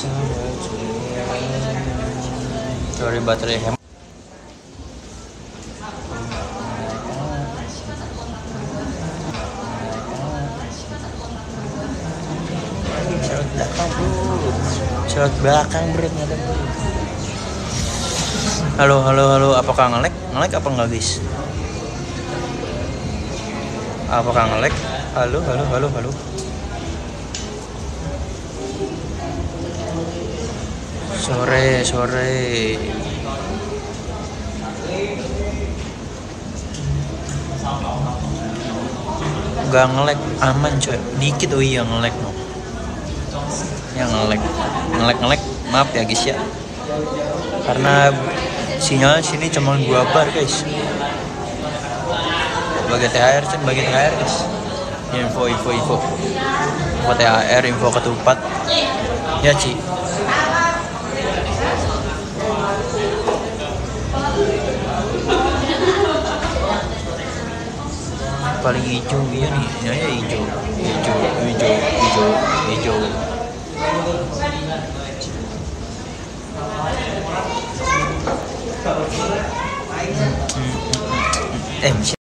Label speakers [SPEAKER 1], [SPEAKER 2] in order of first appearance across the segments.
[SPEAKER 1] Sorry baterai hem. Cerot belakang bro. Ada. Halo halo halo apakah ngelek? Ngelek apa enggak guys? Apakah ngelek? Halo halo halo halo. Sore sore. Gak ngelek aman coy. Dikit oh iya ngelek no. Ya ngelek. Ngelek ngelek. Maaf ya guys ya. Karena sinyal sini cuma dua bar guys. Bagi THR cen bagi THR guys. Info info info. Info THR info ketupat. Ya Ci. Paling hijau iya nih ini aja hijau hijau hijau hijau. Hijau eh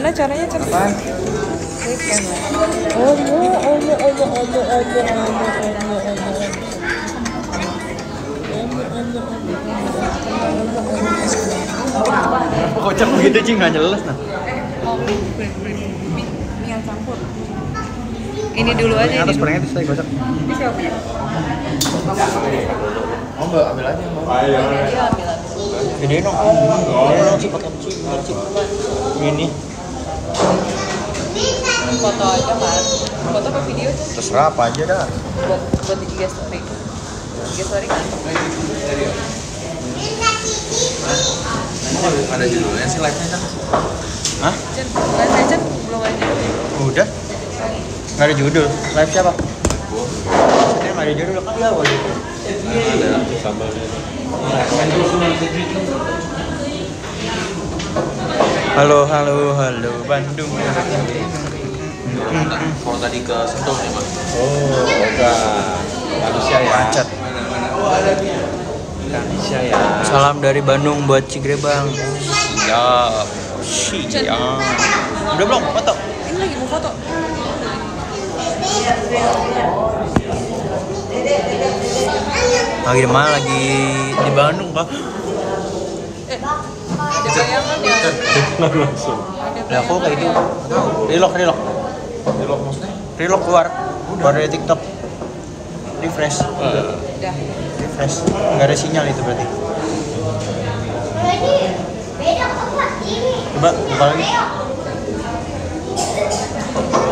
[SPEAKER 2] Gimana caranya? Klik kan? Omo, omo, omo, omo, omo, omo, omo, omo.
[SPEAKER 1] kocak begitu sih nggak jelas nah
[SPEAKER 2] Oh, yang campur. Ini dulu aja ini.
[SPEAKER 1] atas
[SPEAKER 2] dulu.
[SPEAKER 1] perengnya itu saya kocak
[SPEAKER 2] Ini siapa punya?
[SPEAKER 3] Oh, Mbak, ambil aja. Ayo.
[SPEAKER 2] Dia ambil aja.
[SPEAKER 1] ini dong ini dong cip cip ini
[SPEAKER 2] Foto aja kan. Foto apa video tuh?
[SPEAKER 1] terserah apa aja dah
[SPEAKER 2] Buat buat di IG story. IG story kan?
[SPEAKER 3] Ada judulnya sih live-nya kan.
[SPEAKER 1] Hah?
[SPEAKER 2] Jen, live aja belum aja.
[SPEAKER 1] udah nggak ada judul live siapa Saya nggak ada judul kan dia awal
[SPEAKER 3] Ada sambalnya.
[SPEAKER 1] halo halo halo Bandung
[SPEAKER 3] Kalau tadi ke Sentul ya, Mas.
[SPEAKER 1] oh enggak
[SPEAKER 3] Manusia ya.
[SPEAKER 1] macet
[SPEAKER 3] Indonesia ya.
[SPEAKER 1] salam dari Bandung buat Cigrebang siap siap udah belum foto
[SPEAKER 2] Ini lagi mau foto.
[SPEAKER 1] lagi di mana lagi di Bandung kah
[SPEAKER 2] Eh, ada bayangan ya.
[SPEAKER 3] Langsung.
[SPEAKER 1] Lah kok kayak
[SPEAKER 2] bayangan.
[SPEAKER 1] relok relok
[SPEAKER 3] Belok maksudnya?
[SPEAKER 1] relok keluar. Keluar dari TikTok. Refresh.
[SPEAKER 2] Udah.
[SPEAKER 1] refresh. Nggak ada sinyal itu berarti. Coba buka lagi.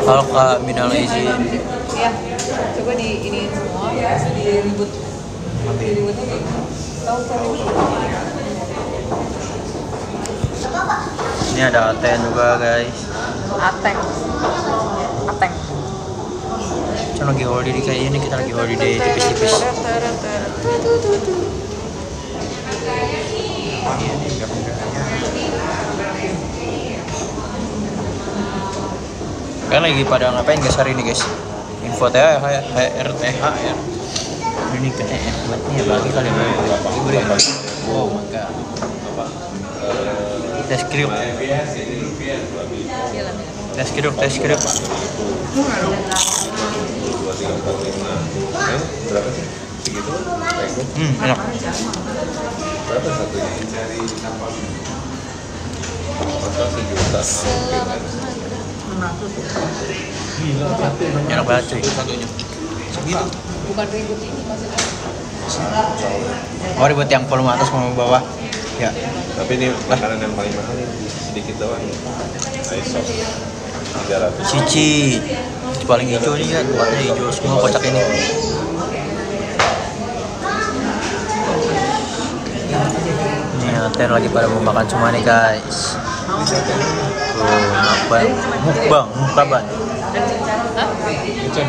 [SPEAKER 1] Kalau kak minal izin.
[SPEAKER 2] Iya. Coba di ini semua. Ya, di ribut. Diributnya kayak gini. Tahu ribut?
[SPEAKER 1] ini ada Aten juga guys.
[SPEAKER 2] Ateng.
[SPEAKER 1] Kita lagi holiday kayak ini kita lagi holiday tipis-tipis. Kalian lagi pada ngapain guys hari ini guys? Info TH, HR, THR Ini kan EF buatnya bagi kalian berapa ribu ya? Oh my god Tes skrip,
[SPEAKER 2] Iya lah,
[SPEAKER 3] Eh, berapa sih? Segitu? Tengok.
[SPEAKER 1] Hmm, enak
[SPEAKER 3] Berapa satunya? Sejuta.
[SPEAKER 1] Enak banget cuy
[SPEAKER 3] Satunya. Segitu.
[SPEAKER 2] Bukan ribut ini maksudnya.
[SPEAKER 1] Oh buat yang volume atas sama bawah Ya
[SPEAKER 3] Tapi ini makanan yang paling mahal sedikit doang. Ice sauce. 300.
[SPEAKER 1] Cici paling hijau nih ya Tempatnya hijau semua kocak ini kapten lagi pada mau makan semua nih guys. Tuh, mukbang, mukbang.
[SPEAKER 3] Ican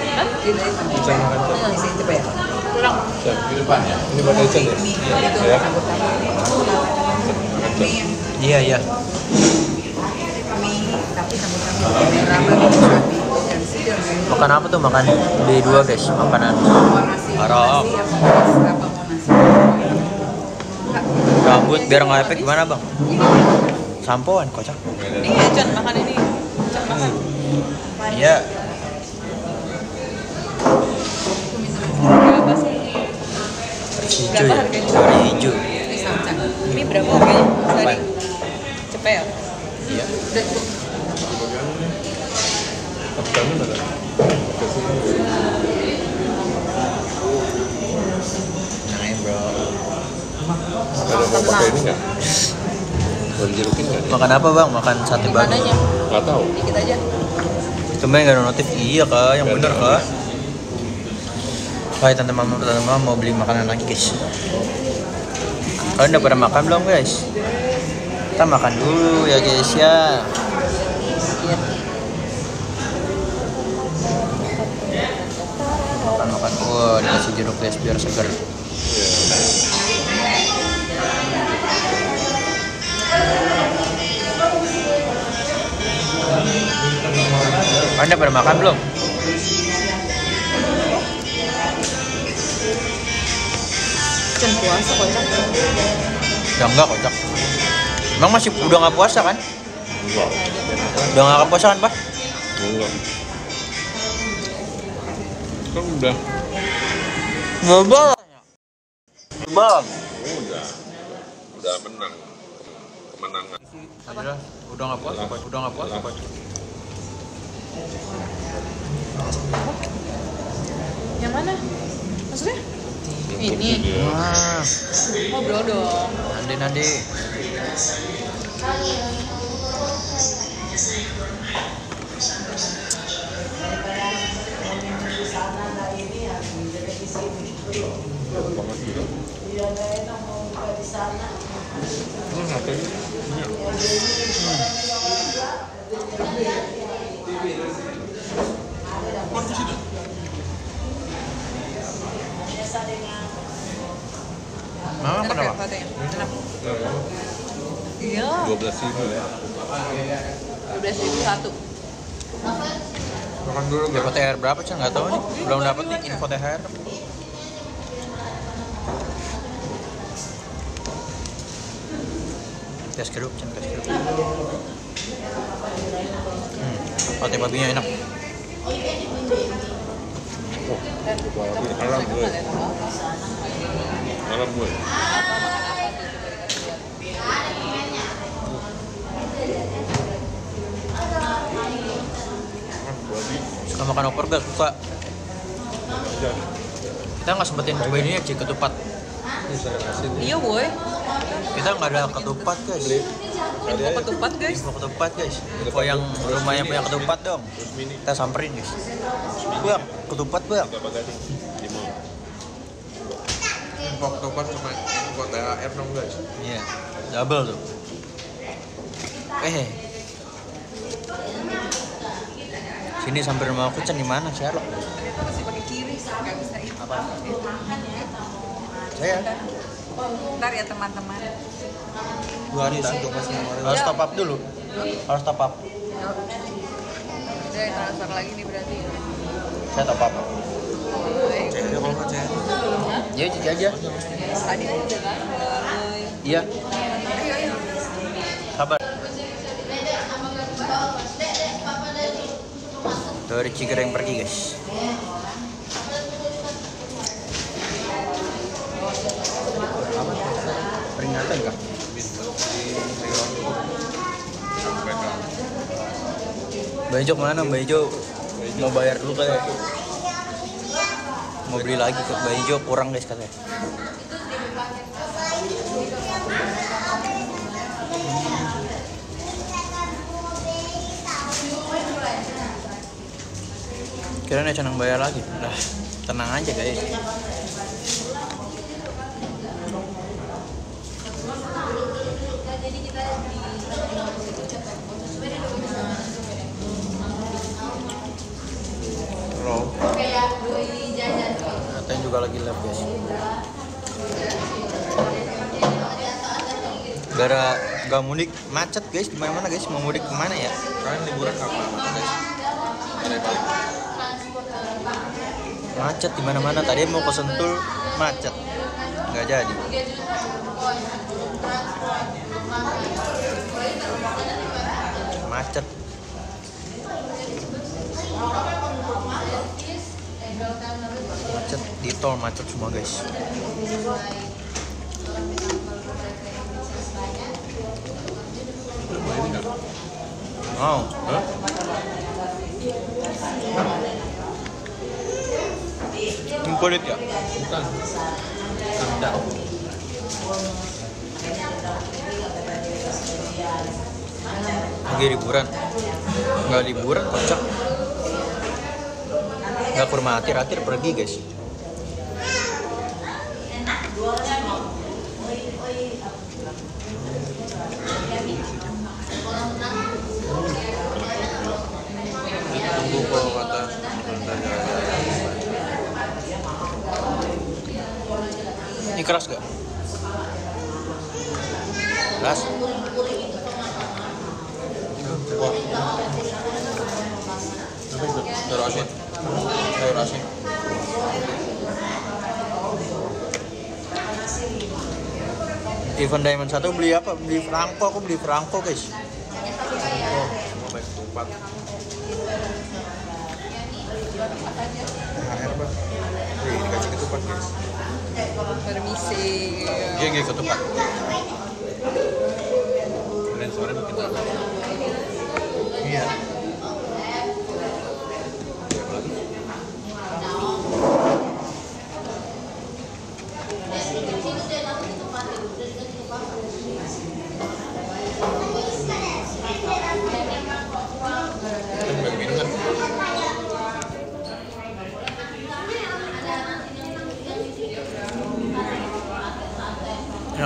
[SPEAKER 3] makan Ican. Ican, makan.
[SPEAKER 1] Iya iya. Apa tuh? Makan B2 guys, makanan haram. Rambut biar nggak efek gimana bang? Sampoan kocak.
[SPEAKER 2] Iya, Chan, makan ini. Chan, makan.
[SPEAKER 1] Iya.
[SPEAKER 2] Berapa sih?
[SPEAKER 1] Hijau ya. Warna hijau.
[SPEAKER 2] Ini berapa harganya? Cepet ya?
[SPEAKER 1] Iya. Bro.
[SPEAKER 3] Ada mau pakai ini nggak? Mau dijerukin nggak? nih?
[SPEAKER 1] Makan apa bang? Makan sate babi.
[SPEAKER 3] Nggak tahu.
[SPEAKER 2] Dikit aja.
[SPEAKER 1] Tumben gak ada notif. Iya kak, yang bener kak. Hai tante mama, tante mama mau beli makanan lagi guys. Kalian udah pada makan belum guys? Kita makan dulu ya guys ya. Makan dikasih jeruk guys biar segar. Anda pada makan belum?
[SPEAKER 2] Chan puasa kocak.
[SPEAKER 1] Ya enggak kocak. Emang masih udah nggak puasa kan?
[SPEAKER 3] Enggak.
[SPEAKER 1] Udah nggak puasa kan pak?
[SPEAKER 3] Enggak. Kan udah.
[SPEAKER 1] Nggak bang. Bang.
[SPEAKER 3] Udah. Udah menang. Kemenangan.
[SPEAKER 1] Udah, udah nggak puasa, Pak. udah nggak puasa, Pak.
[SPEAKER 2] Yang mana? Maksudnya? Ini.
[SPEAKER 1] Wah,
[SPEAKER 2] Ngobrol dong.
[SPEAKER 1] nanti nanti.
[SPEAKER 3] banget gitu. Hmm, apa ini? Ini.
[SPEAKER 1] Mama
[SPEAKER 2] Enak ya
[SPEAKER 1] kenapa?
[SPEAKER 2] katanya? Enak.
[SPEAKER 3] Nah,
[SPEAKER 2] Iya.
[SPEAKER 3] dua belas ribu ya.
[SPEAKER 2] 12 ribu satu.
[SPEAKER 3] Makan dulu
[SPEAKER 1] Dapat THR berapa sih? Nggak tahu nih. Belum dapat nih info THR. Tes kerup, Cen, tes kerup. Hmm, sate babinya enak.
[SPEAKER 3] Haram gue. Haram gue.
[SPEAKER 1] Suka makan opor gak? Suka. Kita nggak sempetin cobain ini aja ketupat.
[SPEAKER 3] Ini saya kasih nih.
[SPEAKER 2] Iya, boy.
[SPEAKER 1] Kita nggak ada ketupat guys.
[SPEAKER 3] Kali aja.
[SPEAKER 2] Ketupat, guys.
[SPEAKER 1] Info ketupat guys. Info yang rumahnya punya ketupat dong. Kita samperin guys. Bang, ketupat bang.
[SPEAKER 4] Info ketupat sama info THR dong guys
[SPEAKER 1] Iya, double tuh. Eh, sini sampai rumah aku Cen di mana Sherlock?
[SPEAKER 2] Masih pakai kiri, nggak bisa itu.
[SPEAKER 1] Apa?
[SPEAKER 2] Ya.
[SPEAKER 1] Saya
[SPEAKER 2] Ntar ya teman-teman.
[SPEAKER 1] dua hari dah. Harus top up dulu. Harus top up.
[SPEAKER 2] Udah transfer lagi nih berarti.
[SPEAKER 1] Saya top up.
[SPEAKER 4] Cek aja kalau cek
[SPEAKER 1] Ya cici aja.
[SPEAKER 2] Tadi kan.
[SPEAKER 1] Iya. Sabar. Dari Cigereng pergi guys. Peringatan kah? Mbak Ijo mana Mbak Ijo? Mau bayar dulu kayak Mau beli lagi ke Mbak Ijo kurang guys katanya Kira-kira senang bayar lagi Lah tenang aja guys Katanya juga lagi live guys. Gara nggak mudik macet guys di mana mana guys mau mudik ke mana ya?
[SPEAKER 4] Kalian liburan kapan guys?
[SPEAKER 1] Macet di mana mana. Tadi mau ke Sentul macet nggak jadi. Macet. Macet di tol macet semua guys.
[SPEAKER 4] Lu mau ini
[SPEAKER 1] kulit ya?
[SPEAKER 4] Bukan. Anda.
[SPEAKER 1] Lagi liburan. Nggak liburan kocak. Nggak ke rumah atir atir pergi guys. Ini keras gak? Keras?
[SPEAKER 4] Wah. Apa itu? Sayur asin. Sayur asin.
[SPEAKER 1] Event Diamond 1 beli apa? Beli Franco, aku beli Franco guys.
[SPEAKER 4] Oh, semua baik ketupat. HR bang. Nih, dikasih ketupat guys.
[SPEAKER 2] Permisi.
[SPEAKER 1] Ketupat.
[SPEAKER 4] Kalian sore bikin apa?
[SPEAKER 1] Iya.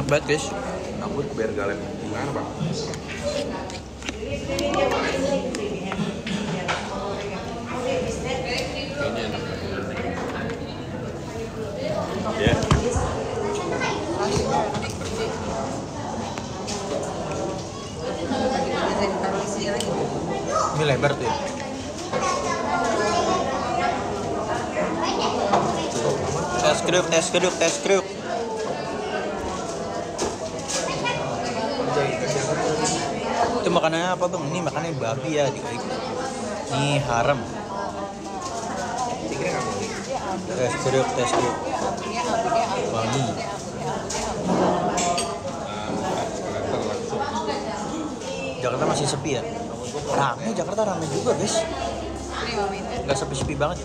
[SPEAKER 1] Enak banget guys.
[SPEAKER 4] Rambut biar galen gimana bang? Kayaknya enak. Ya.
[SPEAKER 1] Ini lebar tuh ya. Tes keruk, tes keruk, tes keruk. Makanannya apa bang? Ini makannya babi ya di Ini haram. Tes keruk, tes keruk. Wangi. Jakarta masih sepi ya? Rame, Jakarta rame juga guys. Nggak sepi-sepi banget.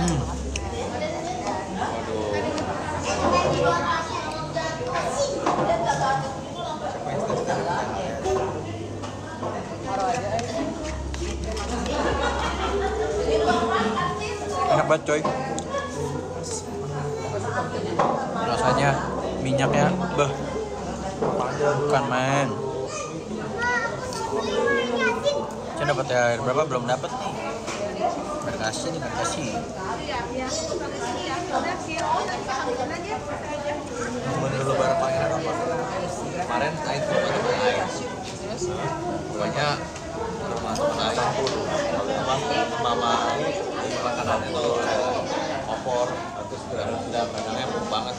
[SPEAKER 1] Hmm. Enak banget coy. Rasanya minyaknya beh. Bukan main. Saya dapat air berapa belum dapat nih. Berkasih nih berkasih.
[SPEAKER 4] Menurut lebaran pangeran apa? Kemarin naik ke rumah teman lain. Pokoknya rumah teman lain. Apa? Mama ini makanannya tuh ada opor, terus sudah makanannya empuk banget.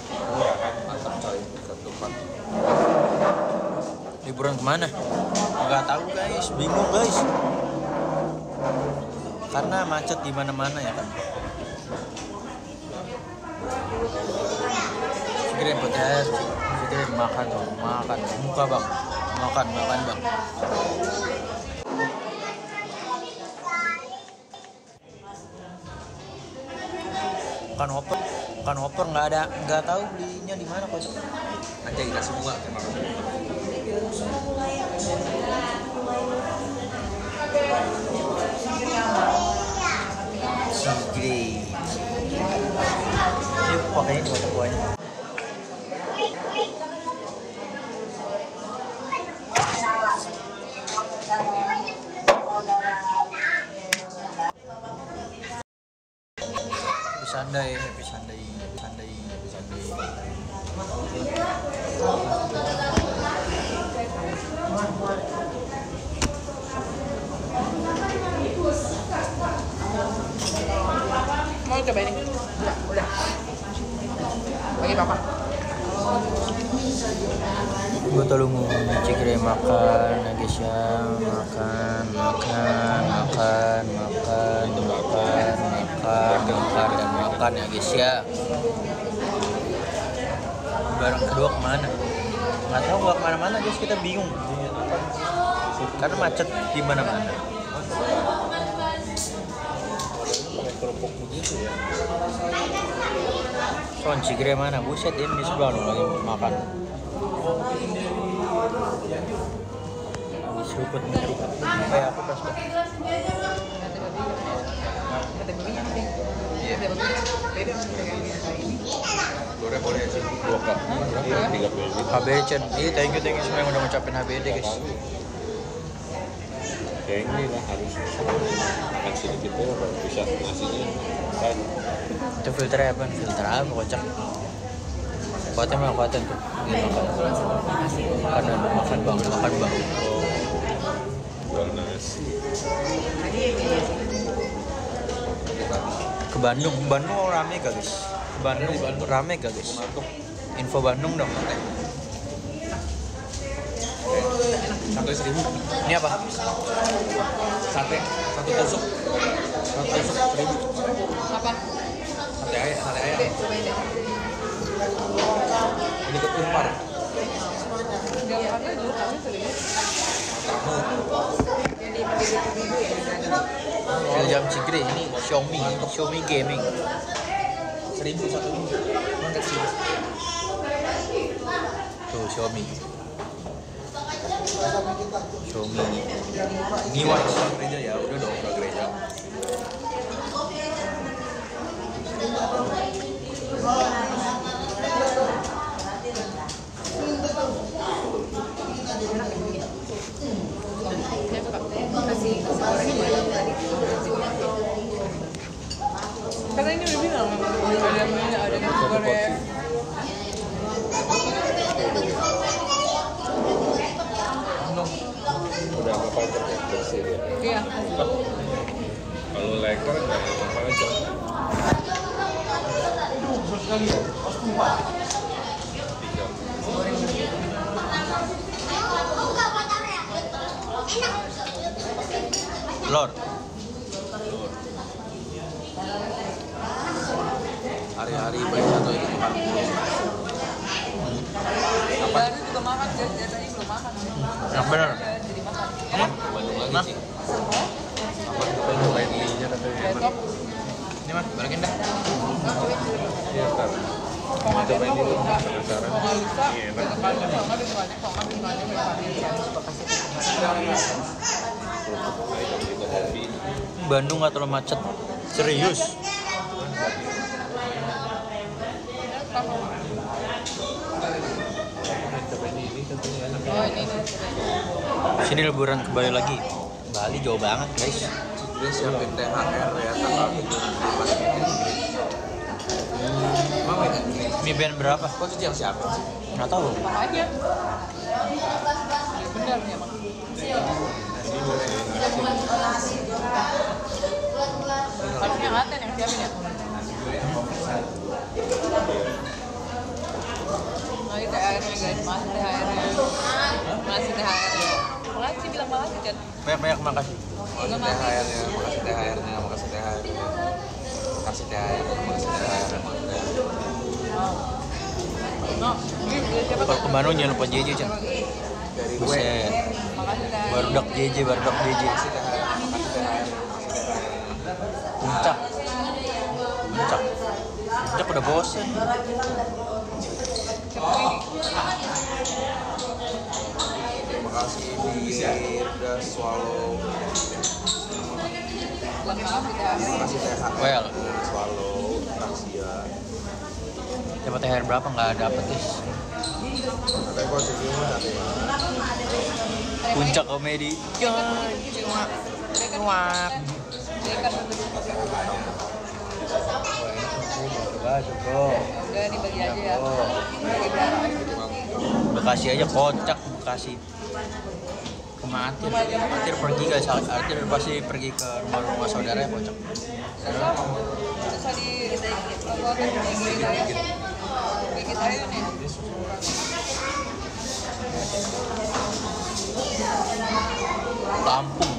[SPEAKER 4] Mantap coy, ketupat.
[SPEAKER 1] Liburan ke mana? Nggak tahu guys, bingung guys. Karena macet di mana-mana ya kan. Pikirin potes, pikirin makan dong, makan. Muka bang, makan, makan bang. Kan oper, kan oper nggak ada, nggak tahu belinya di mana kok.
[SPEAKER 4] Anjay dikasih bunga terima kasih.
[SPEAKER 1] she's great. Sino po kayo? Waterborn. Macet di mana-mana
[SPEAKER 3] kerupuk begitu ya
[SPEAKER 1] Son cikre mana? Buset ini di sebelah lu lagi makan. Seruput menteri kayak aku pas
[SPEAKER 2] nih.
[SPEAKER 1] Iya.
[SPEAKER 3] Boleh boleh sih dua cup iya. Tiga puluh
[SPEAKER 1] HBD iya thank you thank you semua yang udah ngucapin HBD guys
[SPEAKER 3] ini lah harus makan sedikit ya baru bisa nasinya. Kan.
[SPEAKER 1] Itu filternya apa? Filter apa kocak? Kuatnya mah kuatan tuh Gini makan Makan makan bang, makan bang.
[SPEAKER 3] Oh jual nasi.
[SPEAKER 1] Ke Bandung, Bandung rame gak guys? Bandung, rame gak guys? Info Bandung dong
[SPEAKER 3] satu seribu.
[SPEAKER 1] Ini apa?
[SPEAKER 3] sate. Satu tusuk. Satu tusuk seribu.
[SPEAKER 2] Apa?
[SPEAKER 3] sate ayam sate ayam. Ini.
[SPEAKER 2] Sana.
[SPEAKER 1] Fil jam cikre ini Xiaomi, Xiaomi Gaming.
[SPEAKER 3] Seribu satu. Mantap sih
[SPEAKER 1] Tuh Xiaomi Xiaomi wah
[SPEAKER 3] pulang gereja ya udah dong pulang gereja.
[SPEAKER 2] Karena ini udah bilang ada minyak, ada nasi
[SPEAKER 3] ya
[SPEAKER 2] Iya.
[SPEAKER 3] kalau nggak apa aja. Tiga
[SPEAKER 1] Lor.
[SPEAKER 4] Hari-hari baik satu ini. Makan
[SPEAKER 2] Baru juga makan tadi belum makan. Ya, jadi makan.
[SPEAKER 4] Bandung lagi
[SPEAKER 1] Nah.
[SPEAKER 4] sih
[SPEAKER 3] apa kita Bentley-nya katanya enak
[SPEAKER 1] Ini
[SPEAKER 2] nggak nggak. nggak nggak nggak nggak
[SPEAKER 3] kopi
[SPEAKER 1] Bandung gak terlalu macet Serius. Sini liburan ke lagi Bali jauh banget guys
[SPEAKER 4] dia siapin THR ya tanggal 7 pas meeting Emang meeting
[SPEAKER 1] Mie band berapa?
[SPEAKER 4] kok itu yang siapin sih?
[SPEAKER 1] Gak tau
[SPEAKER 2] Makanya. Ya benar nih emang. Harusnya Aten yang siapin ini THR-nya guys, masih THR-nya. Masih THR-nya. Makasih bilang makasih Chan.
[SPEAKER 1] Banyak-banyak makasih.
[SPEAKER 4] Makasih THR-nya, makasih THR-nya, makasih THR-nya Makasih THR-nya, makasih THR-nya, makasih
[SPEAKER 2] ini dia siapa
[SPEAKER 1] Kalau ke Bandung jangan lupa JJ Chan.
[SPEAKER 4] Dari gue,
[SPEAKER 1] Buset
[SPEAKER 2] Makasih THR.
[SPEAKER 1] Barudak JJ, barudak JJ
[SPEAKER 4] makasih THR, makasih THR, makasih THR
[SPEAKER 1] Puncak. Puncak. Puncak udah bosen
[SPEAKER 4] Terima kasih Swallow
[SPEAKER 2] makasih THR.
[SPEAKER 1] Well.
[SPEAKER 4] Swallow, Traxia
[SPEAKER 1] dapat THR berapa nggak dapet
[SPEAKER 3] rumah nanti mah.
[SPEAKER 1] puncak komedi ya cuma cuak coba coba
[SPEAKER 2] Udah nih bagi aja ya. Bagi berapa?
[SPEAKER 1] Bekasi aja kocak Bekasi kematir kematir pergi guys kematir pasti pergi ke rumah-rumah saudara kocak. Lampung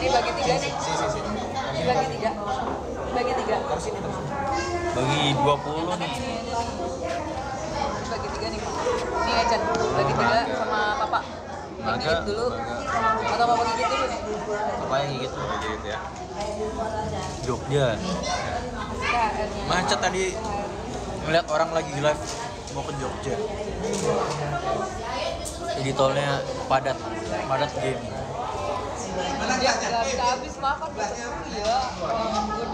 [SPEAKER 2] Ini bagi tiga nih.
[SPEAKER 3] Si si si.
[SPEAKER 2] Ini bagi tiga. Bagi tiga.
[SPEAKER 1] bagi 20 nih
[SPEAKER 2] bagi tiga nih. Nih Ecan. Bagi tiga sama papa. Yang gigit dulu. Atau papa gigit dulu nih.
[SPEAKER 1] apa yang gitu
[SPEAKER 3] Gitu ya.
[SPEAKER 1] Jogja macet tadi ngeliat orang lagi live mau ke Jogja jadi tolnya padat padat game
[SPEAKER 2] Dia nggak bisa habis makan. Ampun.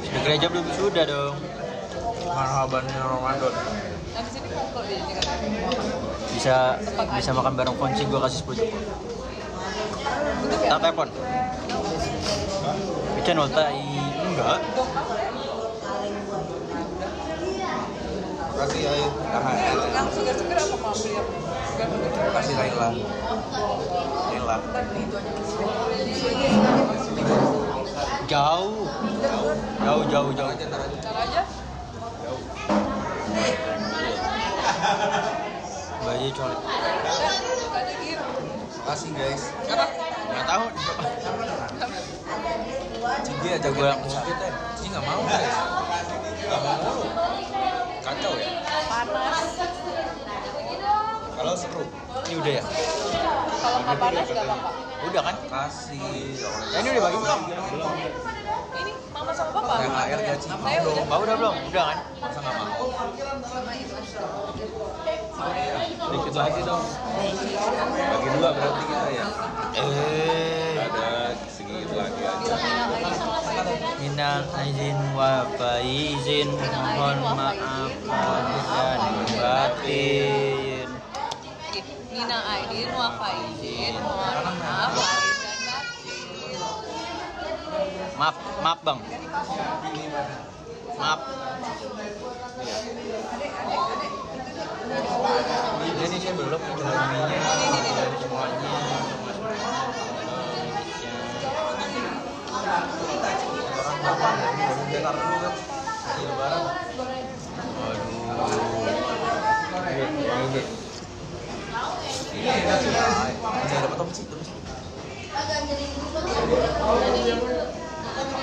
[SPEAKER 1] di gereja belum sudah dong
[SPEAKER 3] Marhabannya Ramadan.
[SPEAKER 2] Foto deh. ini kan.
[SPEAKER 1] bisa bisa makan bareng Fonsi gue kasih 10 juta tak telepon channel tai enggak
[SPEAKER 3] Kasih air.
[SPEAKER 2] Yang segar-segar apa mau beli apa? Segar-segar.
[SPEAKER 3] Kasih Laila. Laila.
[SPEAKER 1] jauh jauh jauh jauh
[SPEAKER 2] aja.
[SPEAKER 1] Baju colek.
[SPEAKER 3] Kasih guys.
[SPEAKER 2] Apa?
[SPEAKER 1] nggak tahu
[SPEAKER 3] Cigi aja gue yang kita. Cigi nggak mau guys. Nggak mau. Kacau ya.
[SPEAKER 2] Panas.
[SPEAKER 3] Kalau seru.
[SPEAKER 1] ini udah ya
[SPEAKER 2] Kalau nggak panas nggak apa-apa.
[SPEAKER 1] udah kan
[SPEAKER 3] Kasih.
[SPEAKER 1] ya, ini udah bagi belum
[SPEAKER 2] Ini mama sama papa.
[SPEAKER 3] Yang air dia Cigi.
[SPEAKER 2] Saya udah.
[SPEAKER 1] oh, udah belum udah kan
[SPEAKER 3] Masa nggak mau? Dikit lagi dong. Bagi dua berarti kita ya.
[SPEAKER 1] eh
[SPEAKER 3] Ada segini lagi aja.
[SPEAKER 1] Minal aizin wa faizin mohon maaf lahir dan batin
[SPEAKER 2] Mina Aidin wa Faizin mohon maaf lahir dan batin.
[SPEAKER 1] Maaf maaf bang. Maaf. Ini saya belum menjalaninya dari semuanya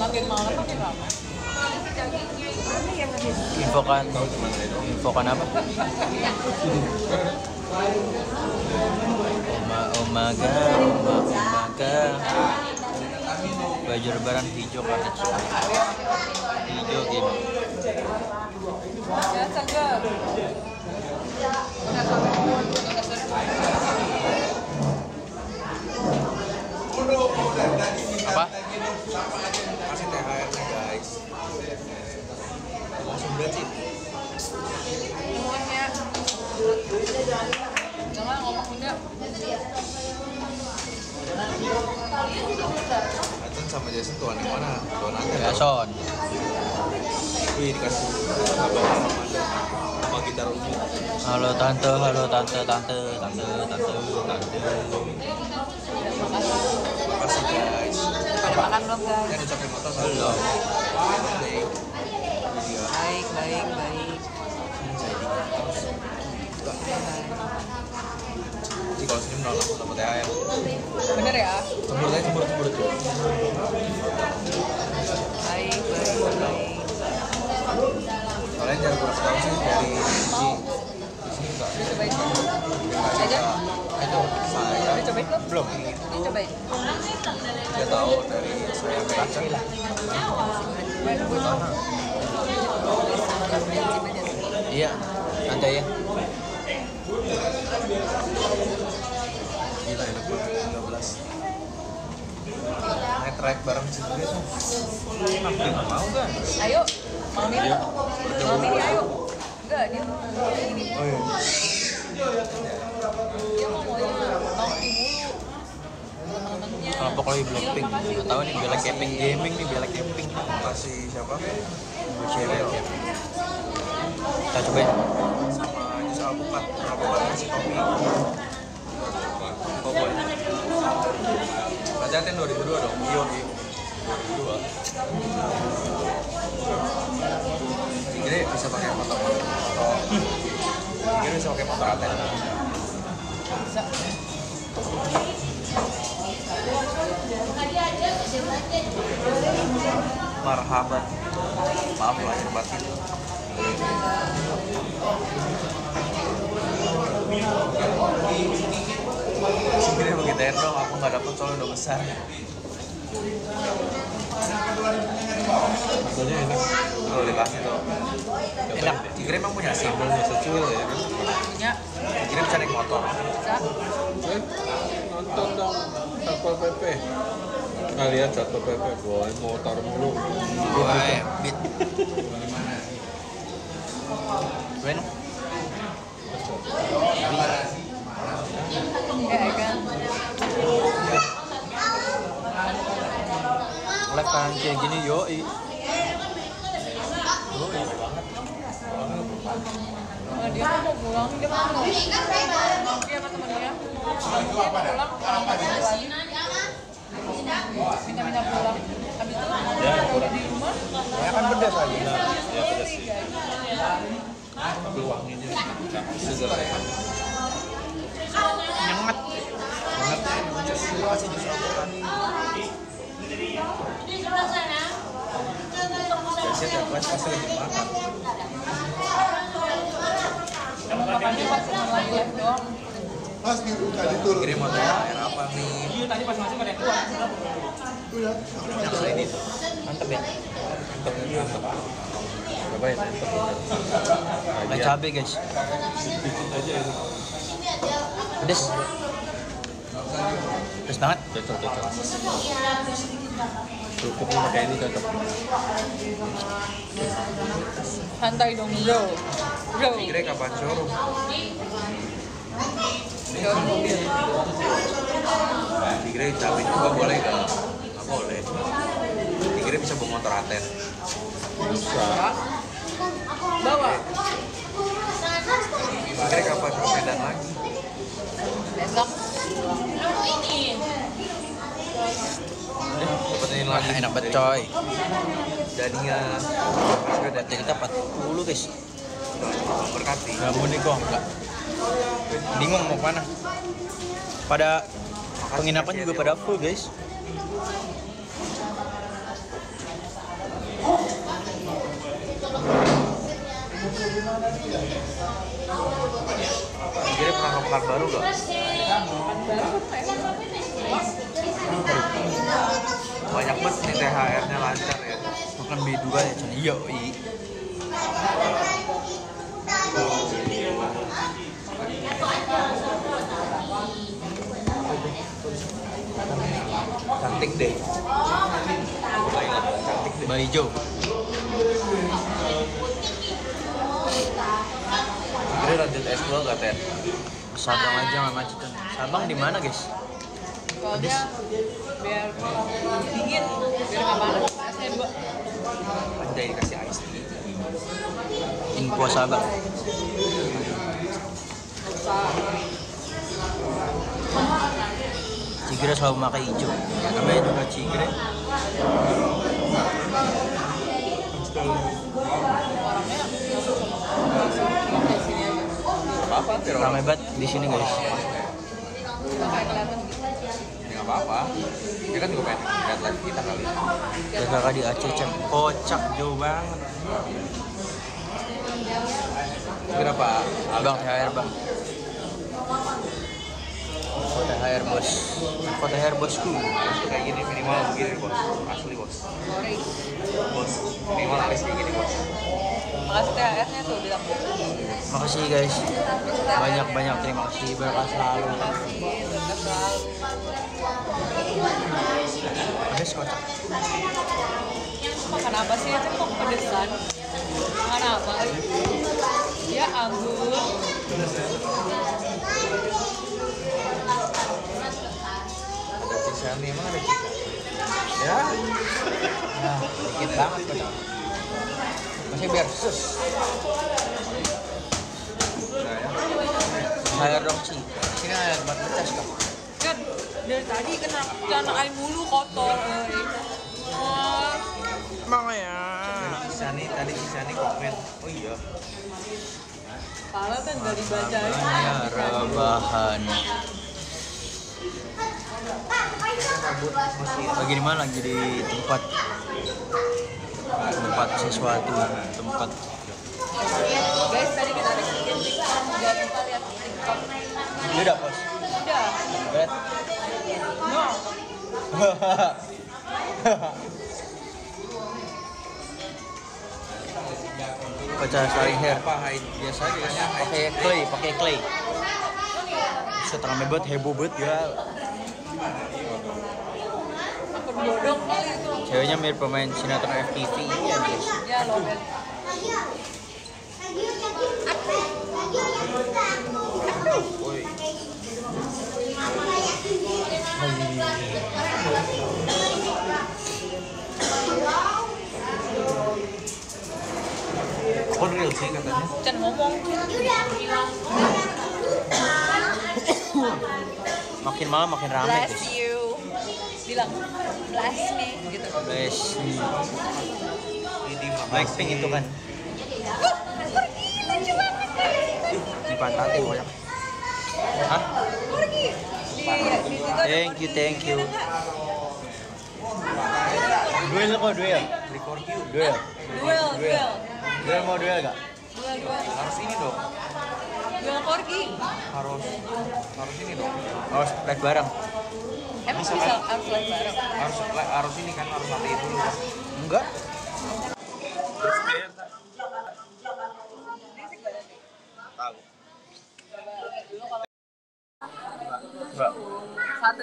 [SPEAKER 2] Makin malam
[SPEAKER 1] infokan infokan apa? Oma omaga oma omaga baju lebaran hijau karena hijau game
[SPEAKER 2] Ya. apa kasih THR nya guys langsung berat jangan ngomong bunda Jason
[SPEAKER 4] sama Jason tuan yang mana? Tuan
[SPEAKER 1] Jason
[SPEAKER 4] Wih dikasih sama gitar
[SPEAKER 1] Halo tante, halo tante, tante, tante, tante, tante, tante.
[SPEAKER 4] Makasih guys.
[SPEAKER 2] Pada makan belum guys?
[SPEAKER 4] Yang ucapin motor
[SPEAKER 1] Belum.
[SPEAKER 4] Baik.
[SPEAKER 2] Baik, baik, baik.
[SPEAKER 4] Jadi kalau senyum nol langsung dapat THR.
[SPEAKER 2] Bener ya?
[SPEAKER 4] Cemburu aja cemburu cemburu tuh.
[SPEAKER 2] Baik, baik, baik.
[SPEAKER 4] Kalian jangan kurang tahu sih dari Ci. Di sini enggak.
[SPEAKER 2] Cobain. Aja?
[SPEAKER 4] Saya
[SPEAKER 2] cobain belum? cobain.
[SPEAKER 4] Tahu dari saya baca.
[SPEAKER 2] Tau.
[SPEAKER 1] Iya, tante ya.
[SPEAKER 4] Gila enak banget 13. Naik trek bareng sendiri tuh. Mau kan?
[SPEAKER 2] Ayo, malam ini. Malam ini ayo. Enggak, dia mau.
[SPEAKER 4] Oh iya.
[SPEAKER 1] Kelompok lagi Blackpink. Nggak tahu nih Black Camping Gaming nih Black Camping.
[SPEAKER 4] Kasih siapa?
[SPEAKER 1] Cewek. Kita cobain.
[SPEAKER 4] Sama jus alpukat. Alpukat kasih kopi. Koboy. Berarti hati 2002 dong. Iya, iya. 2002. Jadi bisa pakai motor motor. Jadi bisa pakai motor ATM.
[SPEAKER 2] Bisa.
[SPEAKER 4] Marhaban. Maaf lahir batin. Sebenarnya begitu dong, aku nggak dapet soalnya udah besar.
[SPEAKER 3] Rasanya enak.
[SPEAKER 4] Kalau dikasih tuh, enak. Tigre emang punya
[SPEAKER 3] ya kan.
[SPEAKER 2] Punya.
[SPEAKER 4] Tigre bisa naik motor.
[SPEAKER 2] Bisa.
[SPEAKER 3] Eh, nonton dong Satpol PP. Lihat Satpol PP, boy mau taruh mulu.
[SPEAKER 1] Gue beat. Cobain.
[SPEAKER 2] Ya Kan
[SPEAKER 1] kayak gini yoi.
[SPEAKER 2] Nah, dia mau pulang, dia mau nongki. Nongki sama temennya. Dia mau pulang, minta-minta pulang. Habis itu kalau di rumah,
[SPEAKER 4] Ya kan pedas.
[SPEAKER 3] Ya, pedas sih. Tapi wanginya segar ya.
[SPEAKER 1] Nyengat.
[SPEAKER 4] Jus kelas
[SPEAKER 2] pas cuma lagi live doang.
[SPEAKER 4] Tigre mau THR apa nih? Iya tadi pas masuk ada yang keluar. Yang ini tuh.
[SPEAKER 1] Mantep ya.
[SPEAKER 3] Mantap, mantap. Cobain, mantap.
[SPEAKER 1] Pakai
[SPEAKER 3] Bagian
[SPEAKER 1] cabe guys.
[SPEAKER 3] ini.
[SPEAKER 1] Pedes. Pedes banget.
[SPEAKER 3] Cocok, cocok. Kerupuknya pakai ini cocok.
[SPEAKER 2] Santai dong bro. Bro.
[SPEAKER 4] Tigre kapan showroom?
[SPEAKER 2] Jauh mobil.
[SPEAKER 4] Tigre cabai juga boleh gak? Gak boleh. Tigre bisa bawa motor aten.
[SPEAKER 3] Bisa.
[SPEAKER 2] Bawa.
[SPEAKER 4] Tigre kapan ke Medan lagi?
[SPEAKER 2] Besok.
[SPEAKER 4] Dapetin lagi.
[SPEAKER 1] Wah, enak banget coy.
[SPEAKER 4] Dania.
[SPEAKER 1] Berarti kita 40 guys.
[SPEAKER 4] berkati.
[SPEAKER 1] Gak mau nih kok enggak. Bingung mau ke mana. Pada penginapan juga pada full guys.
[SPEAKER 4] Tigre pernah ke Pekanbaru gak? Banyak banget nih THR-nya lancar ya.
[SPEAKER 1] Makan B2 ya Chan. Iya, i.
[SPEAKER 4] Cantik deh. Cantik deh.
[SPEAKER 1] Bayi hijau.
[SPEAKER 4] Tigre lanjut S2 gak, Ten?
[SPEAKER 1] Sabang aja nggak macet kan. Sabang di mana guys?
[SPEAKER 2] Soalnya biar dingin biar nggak panas saya buat
[SPEAKER 4] Anjay dikasih.
[SPEAKER 1] Ini puasa bang. Cigre selalu pakai hijau. Ya, namanya juga cigre. Ramai banget di sini guys.
[SPEAKER 2] kayak kelihatan
[SPEAKER 4] Ya nggak apa-apa. Dia kan juga pengen lihat live kita kali.
[SPEAKER 1] Ya kakak di Aceh Cem. Kocak jauh banget.
[SPEAKER 4] Berapa?
[SPEAKER 1] Bang THR bang. Kok THR bos? Kok THR bosku?
[SPEAKER 4] Harus kayak gini minimal begini bos. Asli bos. Bos. Minimal harus kayak gini bos.
[SPEAKER 2] makasih THR-nya tuh bilang
[SPEAKER 1] Makasih guys. Banyak banyak terima kasih berkah selalu. Ada kocak.
[SPEAKER 2] makan apa sih itu kok pedesan makan apa ya ampun
[SPEAKER 4] nih emang ada sisa. Ya.
[SPEAKER 1] Nah, dikit banget kocak. Masih biar sus.
[SPEAKER 4] Nah ya.
[SPEAKER 1] THR dong sih. Sini ada tempat kak.
[SPEAKER 2] Kan dari tadi kena celana air mulu kotor eh. Wah,
[SPEAKER 1] Emang ya.
[SPEAKER 4] Sisa nih tadi sisa nih komen. Oh iya.
[SPEAKER 2] Pala kan gak dibacain
[SPEAKER 1] Makanya rebahan. Lagi di mana? Lagi di tempat tempat sesuatu, tempat
[SPEAKER 2] guys tadi kita ada bikin tiktok gak lupa lihat tiktok
[SPEAKER 1] Udah bos. Bet.
[SPEAKER 2] no
[SPEAKER 1] Baca saling hair.
[SPEAKER 4] Apa hide biasa aja kan ya.
[SPEAKER 1] Pakai clay, pakai clay. Setengah mebet heboh banget ya. Ceweknya mirip pemain sinetron FTV ya guys.
[SPEAKER 2] ya lo Ben.
[SPEAKER 4] Real sih katanya.
[SPEAKER 2] Chan ngomong
[SPEAKER 1] Makin malam makin rame
[SPEAKER 2] bless
[SPEAKER 1] guys.
[SPEAKER 2] you bilang bless me gitu
[SPEAKER 1] Bless me.
[SPEAKER 4] Ini
[SPEAKER 1] Blackpink itu kan. Di pantat tuh banyak. Hah?
[SPEAKER 2] pergi
[SPEAKER 1] Thank you, thank you. Duel kok duel.
[SPEAKER 4] Record you.
[SPEAKER 1] Duel.
[SPEAKER 2] duel duel
[SPEAKER 1] Duel mau duel gak?
[SPEAKER 2] duel duel
[SPEAKER 4] Harus ini dong.
[SPEAKER 2] duel korgi
[SPEAKER 4] Harus harus ini dong.
[SPEAKER 1] Harus live bareng.
[SPEAKER 2] emang bisa harus live bareng
[SPEAKER 4] Harus harus ini kan harus matiin dulu.
[SPEAKER 1] Enggak.
[SPEAKER 4] Tahu.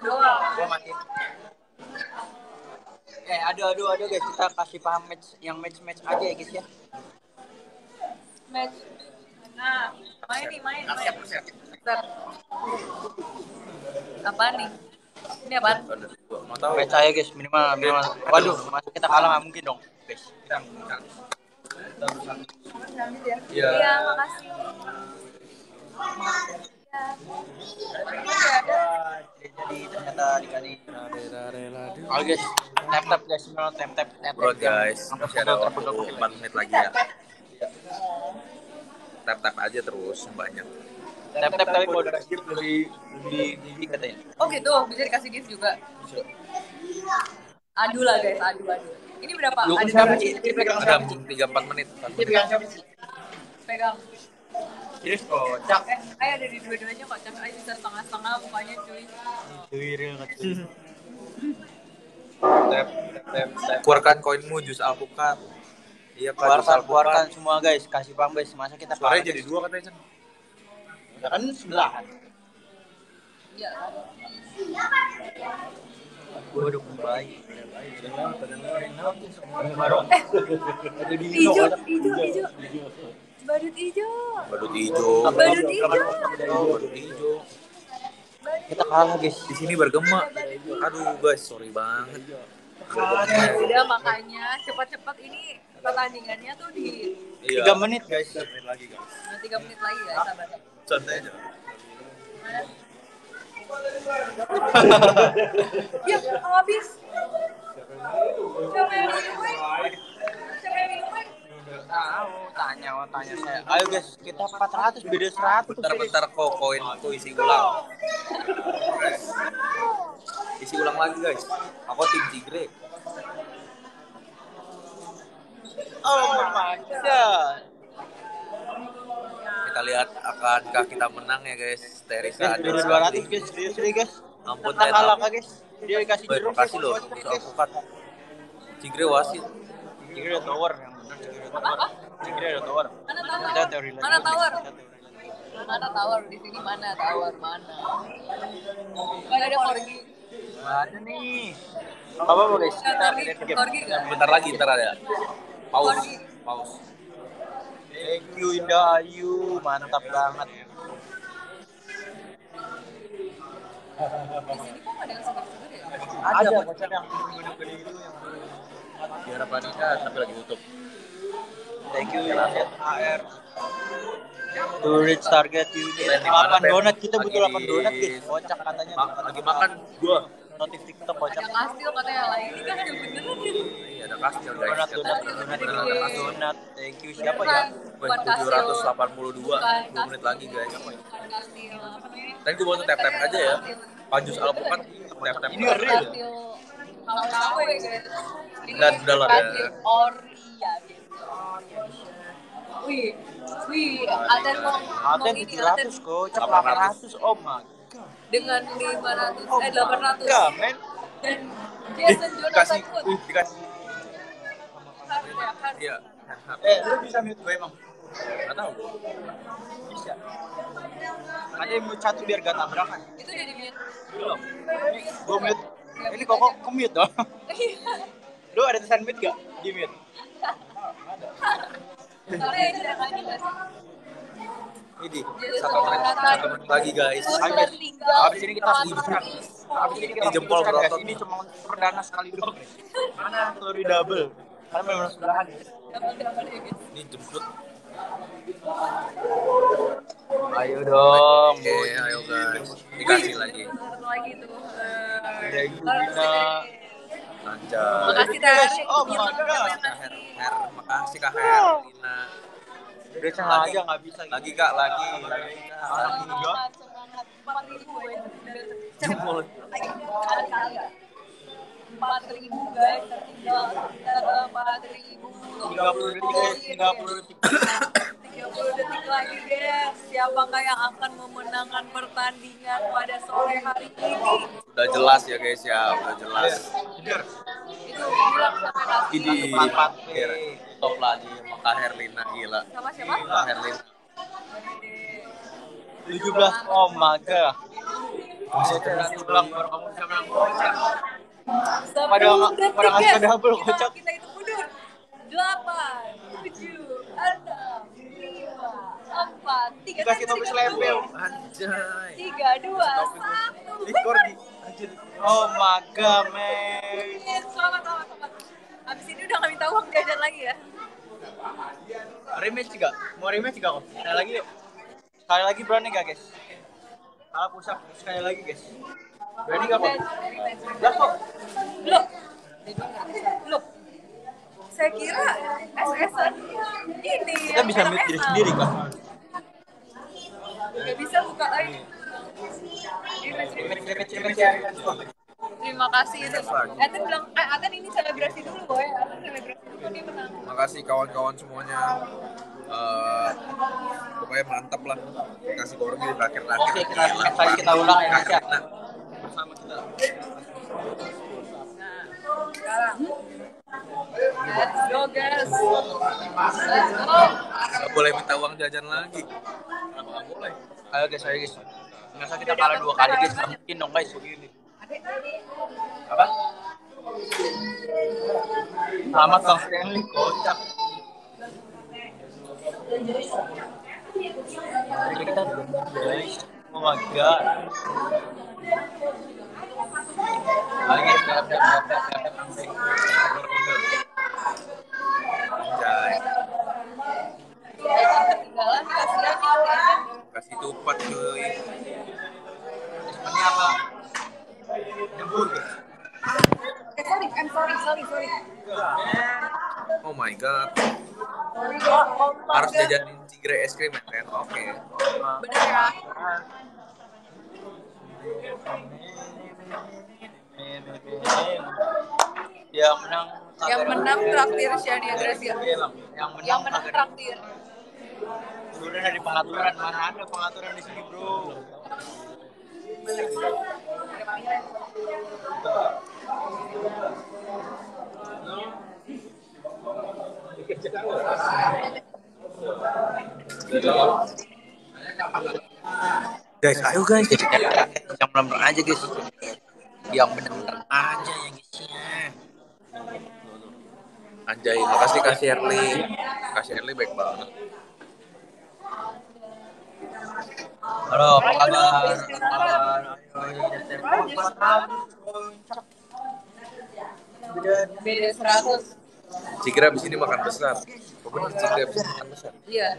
[SPEAKER 2] Doang
[SPEAKER 1] Gua mati. Eh, aduh aduh aduh guys, kita kasih paham match yang match match aja ya guys ya.
[SPEAKER 2] match nah main nih main main Bentar. apaan nih ini apaan
[SPEAKER 4] Mau tahu?
[SPEAKER 1] Match aja guys, minimal minimal. Waduh, masa kita kalah nggak mungkin dong, guys.
[SPEAKER 4] Kita kita
[SPEAKER 2] iya
[SPEAKER 4] Iya.
[SPEAKER 2] makasih
[SPEAKER 1] Jadi ternyata. Oke guys, tap tap guys, minimal tap tap tap.
[SPEAKER 4] Bro guys, masih ada waktu. 4 menit lagi ya. Tap tap aja terus banyak.
[SPEAKER 1] Tap tap tapi kalau udah skip lebih lebih lebih katanya.
[SPEAKER 2] oh gitu bisa dikasih gift juga adu lah guys adu adu ini berapa
[SPEAKER 1] Lu
[SPEAKER 2] ada
[SPEAKER 1] siapa sih? Ini pegang
[SPEAKER 4] Ada
[SPEAKER 1] siapa?
[SPEAKER 4] 3 4 menit. empat menit.
[SPEAKER 1] pegang siapa sih?
[SPEAKER 2] pegang
[SPEAKER 1] Ini kocak.
[SPEAKER 2] eh ayo ada di dua-duanya kok cak ayo bisa setengah-setengah mukanya cuy
[SPEAKER 1] Wiril
[SPEAKER 4] Tap tap tap. Keluarkan koinmu jus alpukat. Iya
[SPEAKER 1] Keluarkan, keluarkan semua guys, kasih paham guys. Masa kita
[SPEAKER 4] Suaranya jadi dua katanya Chan.
[SPEAKER 1] Ya kan sebelahan.
[SPEAKER 2] ya
[SPEAKER 1] Gue dukung baik.
[SPEAKER 2] hijau hijau hijau badut hijau
[SPEAKER 4] Badut hijau.
[SPEAKER 2] badut hijau
[SPEAKER 4] badut hijau.
[SPEAKER 1] Kita kalah guys.
[SPEAKER 4] Di sini bergema.
[SPEAKER 2] badut
[SPEAKER 4] Aduh guys, sorry banget.
[SPEAKER 2] Udah makanya cepat-cepat ini pertandingannya tuh di
[SPEAKER 4] Iya.
[SPEAKER 1] Tiga menit guys.
[SPEAKER 4] menit lagi guys.
[SPEAKER 2] nah, tiga menit lagi ya sahabat.
[SPEAKER 4] Santai aja.
[SPEAKER 2] Ya habis. Siapa yang minum? Siapa yang minum?
[SPEAKER 1] Tahu, tanya mau tanya saya. Ayo guys, kita 400 beda 100.
[SPEAKER 4] Bentar-bentar kok koin tuh isi ulang. Isi ulang lagi guys. Aku tim Tigre.
[SPEAKER 1] Oh my god.
[SPEAKER 4] Kita lihat akankah kita menang ya guys. Teresa
[SPEAKER 1] beda 200 guys, serius deh guys.
[SPEAKER 4] Ampun
[SPEAKER 1] Kita
[SPEAKER 4] Ted.
[SPEAKER 1] kalah kah guys? Dia dikasih jeruk.
[SPEAKER 4] makasih loh. Bisa alpukat. Tigre wasit.
[SPEAKER 1] Tigre ada tower yang ada tower. Ada.
[SPEAKER 2] Mana tower? Mana tower? Mana tower di sini mana tower mana? Gak ada korgi.
[SPEAKER 1] Ada nih. Apa apa guys? Kita?
[SPEAKER 4] Bentar lagi, ntar ada. Pause. Pause.
[SPEAKER 1] Thank you Indah Ayu, mantap banget.
[SPEAKER 2] Di sini kok ada yang seger-seger ya?
[SPEAKER 1] Ada voucher yang yang
[SPEAKER 4] Di harapan kita tapi lagi tutup.
[SPEAKER 1] Thank you Yaset AR. To reach target
[SPEAKER 4] di mana,
[SPEAKER 1] 8
[SPEAKER 4] Pep?
[SPEAKER 1] donat kita butuh
[SPEAKER 4] Lagi
[SPEAKER 1] 8
[SPEAKER 4] di-
[SPEAKER 1] donat guys. Kocak katanya.
[SPEAKER 4] Lagi makan gua.
[SPEAKER 1] Notif TikTok kocak.
[SPEAKER 2] Ada kastil katanya lah. Ini kan yang beneran ya.
[SPEAKER 4] Iya, ada kastil guys.
[SPEAKER 1] Donat donat donat donat donat. Thank you siapa ya?
[SPEAKER 2] Kastil.
[SPEAKER 4] 782.
[SPEAKER 2] Bukan
[SPEAKER 4] 2 menit lagi guys.
[SPEAKER 2] Namanya?
[SPEAKER 4] Tadi gua baru tap-tap aja ya. Panjus alpukat tap-tap.
[SPEAKER 1] Ini ngeri ya?
[SPEAKER 2] Kastil Hawaii gitu. Ini
[SPEAKER 4] Dan udah lah, ya.
[SPEAKER 2] Kastil Oria gitu. Wih, wih, Aten mau
[SPEAKER 1] Aten
[SPEAKER 2] ini Aten
[SPEAKER 1] 700 kocak 800 oh my god.
[SPEAKER 2] dengan 500
[SPEAKER 1] Oh
[SPEAKER 2] eh
[SPEAKER 1] my
[SPEAKER 2] 800
[SPEAKER 1] god, man.
[SPEAKER 2] dan Jason Jonathan
[SPEAKER 4] dikasih.
[SPEAKER 2] ya.
[SPEAKER 4] Iya.
[SPEAKER 1] Eh, lu bisa mute gue emang?
[SPEAKER 4] Enggak tahu.
[SPEAKER 1] Bisa. Ada yang mute satu biar gak tabrakan.
[SPEAKER 2] itu jadi mute
[SPEAKER 1] Belum. Ini gue mute. Ini kok kok mute dong. Lu ada tulisan mute gak? Di mute.
[SPEAKER 2] Soalnya itu yang ada nggak sih?
[SPEAKER 4] Ini satu menit, satu menit lagi guys.
[SPEAKER 1] Habis. Habis ini kita putuskan. Habis ini kita
[SPEAKER 4] jempol
[SPEAKER 1] guys. Ini cuma perdana sekali doang. guys. Mana story double? Karena benar-benar sebelahan.
[SPEAKER 2] ya
[SPEAKER 4] Ini jemput.
[SPEAKER 1] Ayo dong.
[SPEAKER 4] Oke, ayo guys. Dikasih lagi.
[SPEAKER 2] lagi tuh eh,
[SPEAKER 4] Lancar.
[SPEAKER 2] makasih
[SPEAKER 1] Oh my God.
[SPEAKER 4] Kak Her, Her, makasih Kak Her, Lina.
[SPEAKER 1] Udah sengaja nggak bisa. gitu.
[SPEAKER 4] Lagi Kak, lagi.
[SPEAKER 1] Lagi.
[SPEAKER 2] semangat semangat empat ribu guys
[SPEAKER 4] Jempol.
[SPEAKER 2] empat ribu guys tertinggal empat ribu
[SPEAKER 1] 30 detik guys, 30 detik.
[SPEAKER 2] 30 detik lagi guys siapakah yang akan memenangkan pertandingan pada sore hari ini
[SPEAKER 4] Udah jelas ya guys ya, udah jelas.
[SPEAKER 2] itu bilang
[SPEAKER 4] Ini top lagi sama Kak Herlina gila.
[SPEAKER 2] sama siapa?
[SPEAKER 4] Kak Herlina.
[SPEAKER 1] 17 oh my god. Masih ulang baru kamu bisa menang kocak. Pada
[SPEAKER 2] Sepuluh detik,
[SPEAKER 1] pada ngasih
[SPEAKER 2] guys.
[SPEAKER 1] double,
[SPEAKER 2] Kita-
[SPEAKER 1] kocak.
[SPEAKER 2] Kita itu mundur. Delapan, tujuh, enam, lima, empat, tiga.
[SPEAKER 1] Dikasih
[SPEAKER 2] Tiga,
[SPEAKER 1] topik
[SPEAKER 2] tiga, dua.
[SPEAKER 4] Anjay.
[SPEAKER 2] Tiga, dua, satu.
[SPEAKER 1] Skor di Oh my god, man.
[SPEAKER 2] Selamat, selamat, selamat. Abis ini udah nggak minta uang jajan lagi ya.
[SPEAKER 1] Rematch juga. Mau rematch juga kok. Sekali lagi yuk. Sekali lagi berani gak, guys? Salah pusat sekali lagi, guys. Berani gak kok? Kok.
[SPEAKER 2] Loh, loh. Saya kira SS-an ini
[SPEAKER 1] Kita bisa mute diri sendiri kan?
[SPEAKER 2] Gak bisa buka lagi. Terima kasih itu. Aten bilang, eh, Aten ini selebrasi dulu boy. Aten selebrasi dulu dia menang.
[SPEAKER 4] Makasih kawan-kawan semuanya. Eh, pokoknya mantap lah. Kasih kormi di terakhir-terakhir.
[SPEAKER 1] Oke, kita lagi, kita ulang ya, guys.
[SPEAKER 4] Nah, bersama kita.
[SPEAKER 2] Nah, sekarang. Let's go guys. Let's go.
[SPEAKER 4] Gak boleh minta uang jajan lagi. Kenapa gak boleh?
[SPEAKER 1] Ayo guys, ayo guys. Masa kita kalah dua kali guys, nggak mungkin dong guys begini. Apa? Selamat Bang Stanley, kocak. Kita guys, oh my god. Lagi siap siap siap siap siap.
[SPEAKER 4] Kasih tupat cuy.
[SPEAKER 1] Ini apa? Nyebur.
[SPEAKER 2] eh sorry I'm sorry sorry sorry
[SPEAKER 4] Oh my god. Harus jajanin cigre es krim ya? Oke.
[SPEAKER 2] bener ya
[SPEAKER 1] Yang menang
[SPEAKER 2] yang menang traktir Shania Gracia
[SPEAKER 1] Yang menang,
[SPEAKER 2] yang menang traktir
[SPEAKER 1] Udah dari pengaturan mana ada pengaturan di sini bro?
[SPEAKER 4] Guys, ayo guys.
[SPEAKER 1] Yang benar aja guys. Yang benar aja ya guysnya.
[SPEAKER 4] Anjay, makasih Kak Shirley. Kak Shirley baik banget.
[SPEAKER 1] Halo, apa kabar? Apa kabar?
[SPEAKER 2] beda seratus
[SPEAKER 4] Cigre abis ini makan besar. Oh bener, Cigre abis ini makan besar.
[SPEAKER 2] iya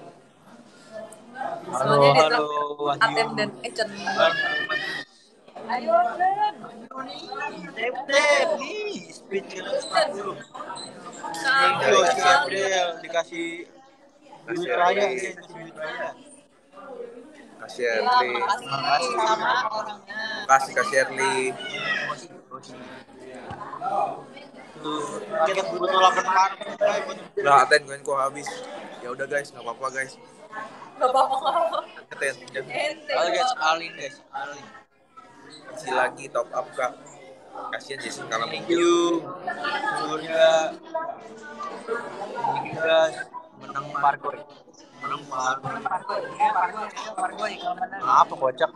[SPEAKER 1] Halo, halo, Wahyu.
[SPEAKER 2] attendant agent ayo Dan
[SPEAKER 1] nih, speech
[SPEAKER 2] Cen.
[SPEAKER 1] Thank you, si April dikasih duit raya, duit raya.
[SPEAKER 4] Kak Shirley.
[SPEAKER 2] makasih sama orangnya
[SPEAKER 4] Makasih Shirley.
[SPEAKER 1] Tuh, kita butuh 8 partai.
[SPEAKER 4] Udah aten gue kok habis. Ya udah guys, nggak apa-apa guys.
[SPEAKER 2] gak apa-apa
[SPEAKER 4] Aten,
[SPEAKER 1] Halo guys, Alin guys, Alin.
[SPEAKER 4] Isi lagi top up kak. Kasian Jason kalau
[SPEAKER 1] Thank you. Surya. Thank you guys. Menang parkour. Menang parkour. Apa kocak?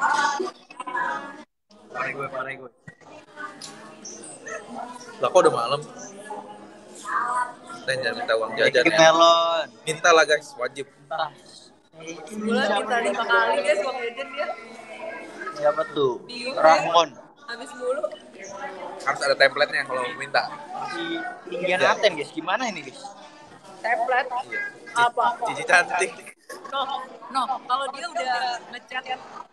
[SPEAKER 1] Parai gue, parai gue.
[SPEAKER 4] Lah kok udah malam? Ten jangan minta uang jajan
[SPEAKER 1] Dikit
[SPEAKER 4] ya.
[SPEAKER 1] melon.
[SPEAKER 4] Minta lah guys, wajib.
[SPEAKER 1] Entah.
[SPEAKER 2] sebulan kita lima kali guys uang jajan dia
[SPEAKER 1] Siapa tuh?
[SPEAKER 2] Bingung,
[SPEAKER 1] Ramon.
[SPEAKER 2] habis mulu
[SPEAKER 4] Harus ada template-nya kalau mau minta.
[SPEAKER 1] Tinggian Aten guys, gimana ini guys?
[SPEAKER 2] template
[SPEAKER 4] Iya.
[SPEAKER 2] apa
[SPEAKER 4] Cici cantik.
[SPEAKER 2] no no kalau dia udah ngechat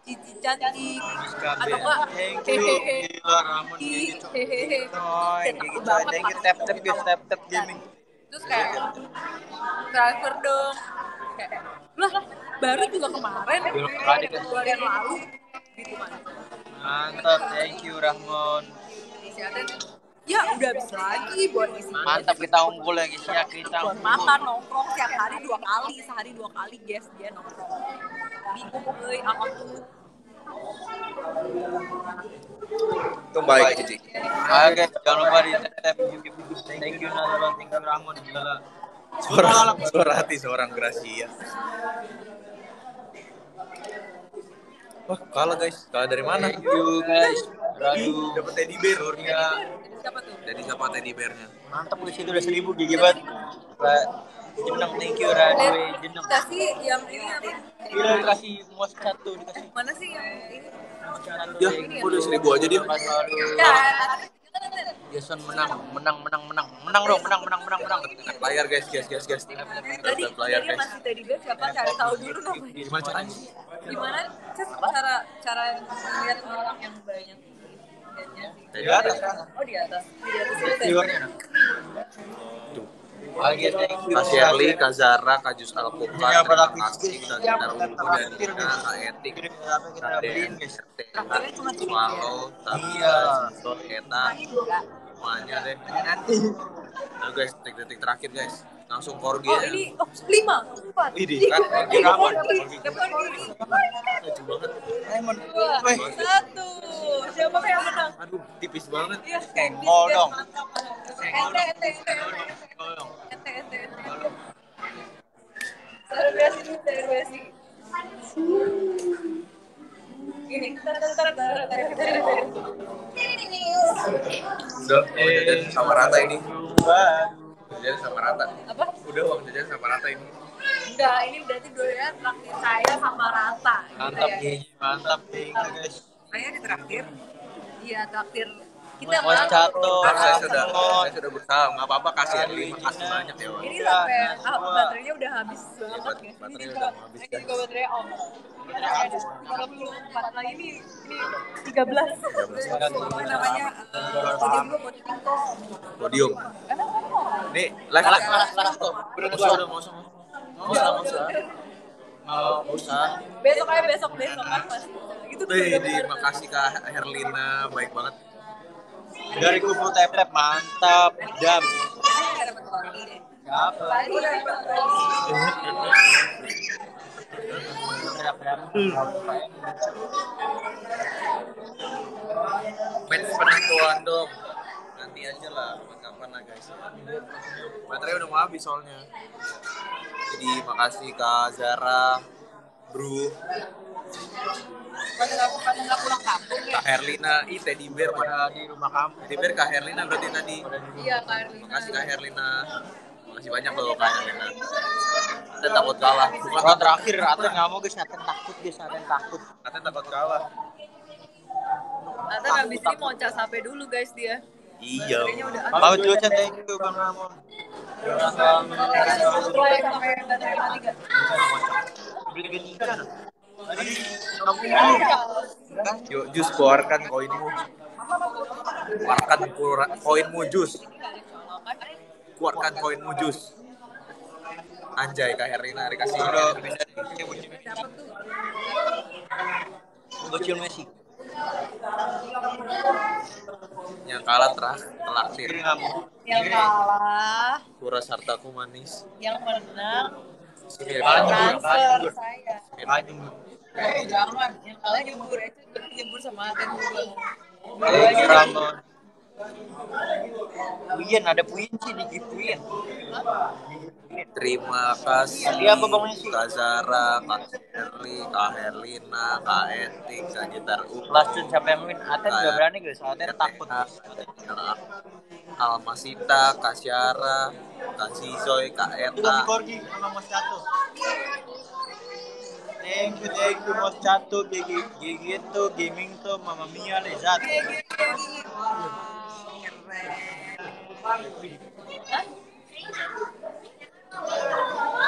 [SPEAKER 2] cici cantik atau enggak
[SPEAKER 1] Thank you.
[SPEAKER 2] hehehe
[SPEAKER 1] Gila Ramon. Gitu. tap tap guys, tap tap gaming.
[SPEAKER 2] terus kayak transfer dong kayak lah baru juga kemarin
[SPEAKER 1] kan?
[SPEAKER 2] dua hari yang lalu. Gitu kan
[SPEAKER 1] Mantap, thank you
[SPEAKER 2] Aten ya udah habis lagi buat isi
[SPEAKER 1] Mantap kita unggul ya guys ya kita
[SPEAKER 2] buat makan nongkrong tiap hari dua kali sehari dua kali guys dia nongkrong. Bingung euy apa tuh?
[SPEAKER 4] Itu baik
[SPEAKER 1] guys, jangan lupa di tap Thank you thank you Rahmon.
[SPEAKER 4] Suara, suara hati seorang Gracia. Wah, kalah guys. Kalah dari mana?
[SPEAKER 1] Thank you guys. Radu.
[SPEAKER 4] Dapat teddy bear.
[SPEAKER 2] Jadi siapa tuh
[SPEAKER 4] Jadi siapa teddy bearnya?
[SPEAKER 1] Mantap guys itu udah seribu gigi banget. Pak, Jeneng thank you Radu. eh, Jeneng.
[SPEAKER 2] kasih yang ini apa
[SPEAKER 1] Gila dikasih mos satu dikasih
[SPEAKER 2] mana sih yang ini.
[SPEAKER 4] Ya, udah seribu aja dia.
[SPEAKER 2] Ya
[SPEAKER 1] Jason menang, menang, menang, menang, menang dong, menang, menang, menang, menang.
[SPEAKER 4] Layar guys, guys, guys, guys.
[SPEAKER 2] tadi
[SPEAKER 4] Dapat layar
[SPEAKER 2] tadi
[SPEAKER 4] guys.
[SPEAKER 2] masih tadi bear siapa cari tahu dulu namanya
[SPEAKER 4] Gimana caranya?
[SPEAKER 2] gimana cara cara lihat orang yang banyak
[SPEAKER 1] Di atas
[SPEAKER 2] oh di atas di atas itu tadi.
[SPEAKER 1] Viewernya.
[SPEAKER 4] Tuh.
[SPEAKER 1] Thank you.
[SPEAKER 4] Kak Shirley, Kak Zara, Kak Jus Alpukat,
[SPEAKER 1] Iya,
[SPEAKER 4] terima kasih. Kak
[SPEAKER 1] Iya, pada
[SPEAKER 4] Ungu, dan Nina. Kak Etik, Kak
[SPEAKER 1] guys?
[SPEAKER 4] Kak Swallow,
[SPEAKER 1] Iya.
[SPEAKER 4] Tabita, Eta, semuanya deh. Nah guys, detik-detik terakhir guys. Langsung korgi
[SPEAKER 2] oh
[SPEAKER 4] ya.
[SPEAKER 2] ini oh lima empat
[SPEAKER 4] Widih, kan?
[SPEAKER 2] Korgi. Korgi. Dua
[SPEAKER 1] Weh,
[SPEAKER 2] satu siapa yang menang
[SPEAKER 4] Aduh, tipis banget.
[SPEAKER 2] Iya,
[SPEAKER 1] Senggol dong.
[SPEAKER 2] Ente, ente, ente, ente, ente, ente. Selebrasi dulu, selebrasi. Gini, tar, tar, tar, tar, tar, tar, tar.
[SPEAKER 4] Udah, uang jajan sama rata ini. Jajan sama rata.
[SPEAKER 2] Apa?
[SPEAKER 4] Udah uang jajan sama rata ini.
[SPEAKER 2] Enggak, ini berarti dua traktir saya sama rata.
[SPEAKER 1] Mantap
[SPEAKER 2] Saya-
[SPEAKER 1] Gigi, mantap thank you guys.
[SPEAKER 2] Saya ditraktir. Iya, traktir kita
[SPEAKER 1] Mas
[SPEAKER 2] mantap.
[SPEAKER 1] Cato,
[SPEAKER 4] saya sudah saya sudah berusaha. Nggak apa-apa kasih Erli makasih banyak ya.
[SPEAKER 2] Ini sampai ah, baterainya udah habis banget
[SPEAKER 4] bat-
[SPEAKER 2] guys. Ini juga,
[SPEAKER 4] udah mau habis,
[SPEAKER 2] ini juga baterainya off. Tiga puluh empat lagi. Ini ini tiga belas. Namanya? Podium.
[SPEAKER 4] Nih live
[SPEAKER 1] tuh.
[SPEAKER 4] mau udah mau mau mau usah. Mau
[SPEAKER 2] Besok aja besok besok kan pasti. Itu tuh
[SPEAKER 4] Wih,
[SPEAKER 2] udah
[SPEAKER 4] di
[SPEAKER 2] benar.
[SPEAKER 4] makasih kak Herlina. Baik banget
[SPEAKER 1] Dari kubu tep mantap. Jam.
[SPEAKER 4] Match penentuan dong nanti aja lah kapan lah guys baterai udah mau habis soalnya jadi makasih kak Zara Bro
[SPEAKER 2] Pada nggak pada nggak pulang kampung ya?
[SPEAKER 4] kak Herlina ih teddy bear pada di rumah kamu teddy bear kak Herlina berarti tadi
[SPEAKER 2] Iya Kak Erlina.
[SPEAKER 4] makasih kak Herlina makasih banyak loh kak Herlina ada takut kalah bukan
[SPEAKER 1] terakhir Aten nggak mau guys, Aten takut guys, Aten takut.
[SPEAKER 4] Aten takut kalah
[SPEAKER 2] Atau habis ini mau cas HP dulu guys dia.
[SPEAKER 4] Iya.
[SPEAKER 2] Udah
[SPEAKER 1] Mau cuaca thank you Bang Ramon.
[SPEAKER 4] Yuk jus keluarkan koinmu. Keluarkan koinmu jus. Keluarkan koinmu jus. Anjay kak Herlina dikasih.
[SPEAKER 1] Bocil Messi.
[SPEAKER 4] Yang kalah terah terakhir
[SPEAKER 2] Yang kalah,
[SPEAKER 4] kuras hartaku manis.
[SPEAKER 2] Yang menang. Transfer saya. Eh jangan, yang kalah nyebur itu nyebur sama Aten dulu.
[SPEAKER 1] Puyen ada Puyen sih digituin.
[SPEAKER 4] terima kasih
[SPEAKER 1] Iya, apa Bang?
[SPEAKER 4] Kak Zara, Kak Herli, Kak Herlina, Kak Etik, Kak Jitar U,
[SPEAKER 1] Last tune siapa yang win? Aten udah berani guys, Aten takut.
[SPEAKER 4] Almasita, Kak Syara, Kak Sizoy, Kak Eta,
[SPEAKER 1] Korgi sama Mas Cato. Thank you, thank you Mas Cato, itu gaming tuh Mama Mia Lezat.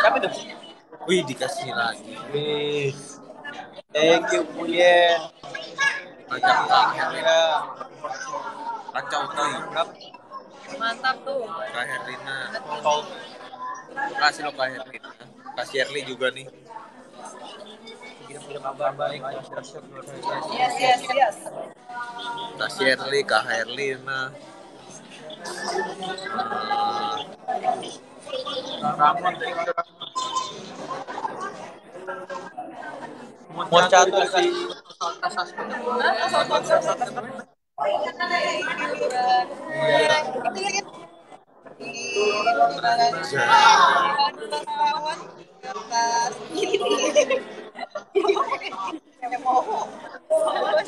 [SPEAKER 1] Siapa tuh?
[SPEAKER 4] Wih dikasih lagi.
[SPEAKER 1] Wih. Thank you Puyen.
[SPEAKER 4] Kak Herlina,
[SPEAKER 1] Ya.
[SPEAKER 4] kacau tuh.
[SPEAKER 2] Mantap tuh.
[SPEAKER 4] Kak Herlina, kasih lo Kak Herlina. Kasih Herli juga nih.
[SPEAKER 2] Yes, yes, yes.
[SPEAKER 4] Kasih Herli, Kak Herlina. Eh,
[SPEAKER 1] Ramon, thank you Ramon. Mas Cato sih.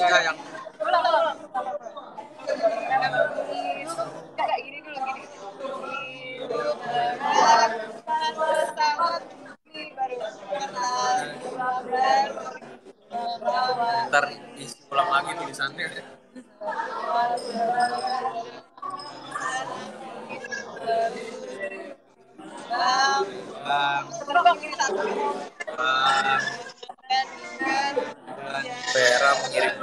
[SPEAKER 4] Enggak, yang ntar isi ulang lagi tulisannya.
[SPEAKER 1] Bang,
[SPEAKER 4] Bang, Vera mengirim.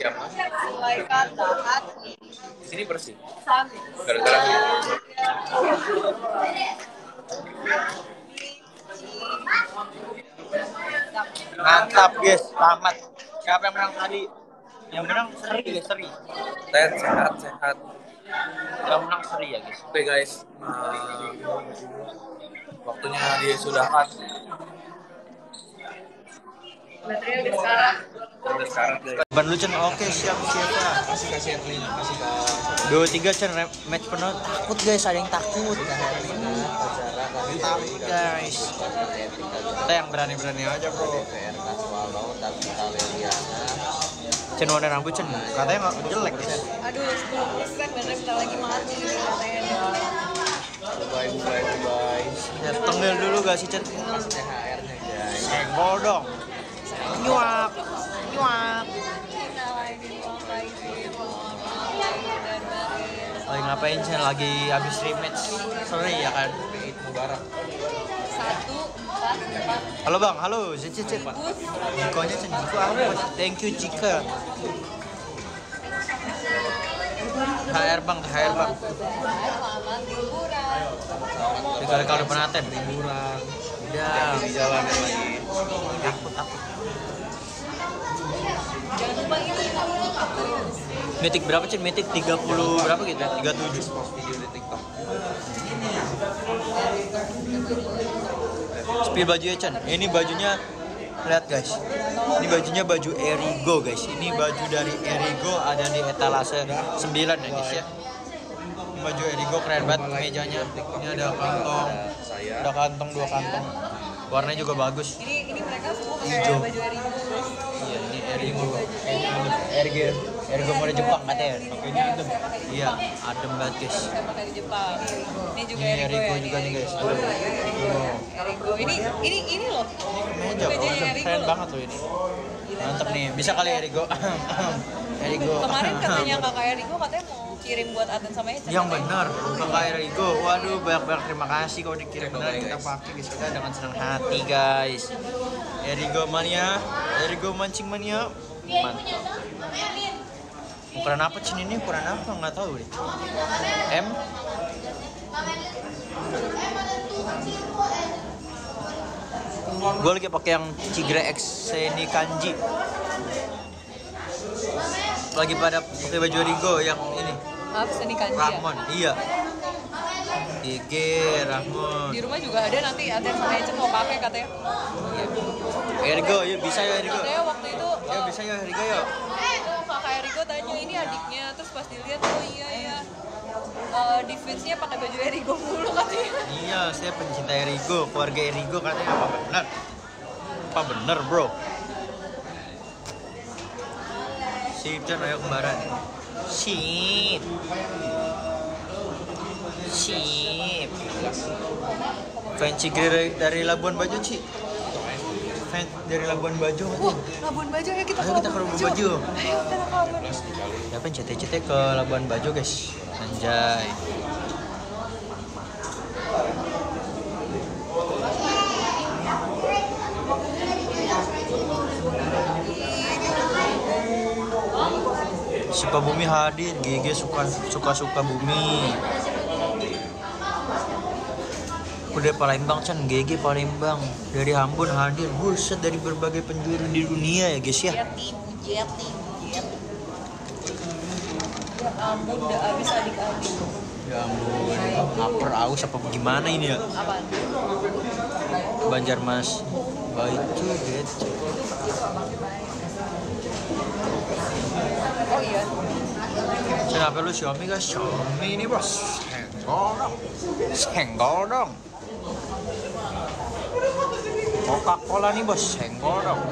[SPEAKER 4] Jam. Di sini bersih. Gara-gara
[SPEAKER 1] Mantap guys, selamat. Siapa yang menang tadi? Yang menang Seri guys, Seri.
[SPEAKER 4] Ten sehat sehat.
[SPEAKER 1] Yang menang Seri ya guys.
[SPEAKER 4] Oke guys, eh, waktunya dia sudah kan.
[SPEAKER 2] Baterai udah.
[SPEAKER 1] Ban lu Cen, oke siap siapa?
[SPEAKER 4] Kasih kasih Erlina, kasih ke
[SPEAKER 1] Dua tiga Cen, match penuh takut guys, ada yang takut. Takut guys. Kita yang berani-berani aja bro. Cen warna rambut Cen katanya nggak jelek guys.
[SPEAKER 2] Aduh, 10% bener bentar lagi mati katanya.
[SPEAKER 4] bye bye bye
[SPEAKER 1] Ya tengil dulu gak sih Cen? Senggol dong. Nyuap. Nyuap.
[SPEAKER 2] Lagi
[SPEAKER 1] ngapain Cen? Lagi habis rematch. Sorry ya kan.
[SPEAKER 4] Eid Mubarak
[SPEAKER 2] Satu, empat, empat.
[SPEAKER 1] Halo bang, halo. Cen Cen.
[SPEAKER 2] Bus.
[SPEAKER 1] Jikonya Jiko apa? Thank you Jika. THR bang, THR bang.
[SPEAKER 2] Selamat liburan.
[SPEAKER 1] Tiga kali penaten.
[SPEAKER 4] liburan
[SPEAKER 1] Udah.
[SPEAKER 4] di jalan lagi
[SPEAKER 1] Takut takut.
[SPEAKER 2] Jangan lupa ini.
[SPEAKER 1] Metik berapa Cen? Metik 30 berapa gitu? 37.
[SPEAKER 4] post video di TikTok
[SPEAKER 1] Spill bajunya Chan. Ini bajunya lihat guys. Ini bajunya baju Erigo guys. Ini baju dari Erigo ada di etalase 9 ya guys ya. Ini baju Erigo keren banget mejanya. Ini ada kantong. Ada kantong dua kantong. Warnanya juga bagus.
[SPEAKER 2] Ini ini mereka semua pakai baju Erigo.
[SPEAKER 1] Iya, ini Erigo. Erigo. Erigo mode Jepang katanya.
[SPEAKER 4] ini itu
[SPEAKER 1] Iya, adem banget guys.
[SPEAKER 2] Di Jepang. Ini juga
[SPEAKER 1] Ini
[SPEAKER 2] Erigo,
[SPEAKER 1] Erigo
[SPEAKER 2] ya.
[SPEAKER 1] juga
[SPEAKER 2] ini
[SPEAKER 1] nih, guys.
[SPEAKER 2] Erigo. Erigo. Ini ini ini loh.
[SPEAKER 1] Meja, keren banget loh ini. Mantep nih, bisa kali Erigo. Erigo.
[SPEAKER 2] Kemarin katanya kakak Erigo katanya mau kirim buat Aten sama Ecen.
[SPEAKER 1] Yang benar, kakak Erigo. Waduh, banyak-banyak terima kasih kalau dikirim benar kita pakai guys. Kita dengan senang hati guys. Erigo mania, Erigo mancing mania. Mantap. Ukuran apa cin ini? Ukuran apa? Nggak tahu deh. M? Gue lagi pakai yang Cigre X ini kanji. Lagi pada pakai baju Erigo yang ini.
[SPEAKER 2] Sih ini kanji ya?
[SPEAKER 1] Rahmon, iya. IG Rahmon.
[SPEAKER 2] Di rumah juga ada nanti Aten sama Ecen mau pakai katanya.
[SPEAKER 1] Erigo, yuk bisa ya Erigo.
[SPEAKER 2] Katanya waktu itu
[SPEAKER 1] Ya
[SPEAKER 2] eh,
[SPEAKER 1] bisa ya Erigo ya.
[SPEAKER 2] kakak Erigo tanya ini adiknya terus pas dilihat oh iya ya Eh, di feedsnya pakai baju Erigo mulu katanya
[SPEAKER 1] Iya, saya pencinta Erigo, keluarga Erigo katanya apa benar? Apa benar bro? Sip, Chan, ayo kembaran. Sip. Sip. Fans Cigre dari Labuan Bajo, Ci. Fans dari Labuan Bajo.
[SPEAKER 2] wah Labuan Bajo ya kita
[SPEAKER 1] Ayo kita ke Labuan Bajo.
[SPEAKER 2] ayo kita ke Labuan
[SPEAKER 1] Ya kan CT-CT ke Labuan Bajo, guys. Anjay. Suka Bumi hadir, GG suka suka suka Bumi. Udah Palembang Chan, GG Palembang dari Ambon hadir, buset dari berbagai penjuru di dunia ya guys ya.
[SPEAKER 2] Ya ampun udah habis adik-adik
[SPEAKER 1] Ya ampun, aus apa gimana ini ya? Banjarmas. Baitu gitu.
[SPEAKER 2] oh iya
[SPEAKER 1] Kenapa lu Xiaomi guys? Xiaomi ini bos. Senggol dong. Senggol dong. Coca-Cola nih bos, senggol dong.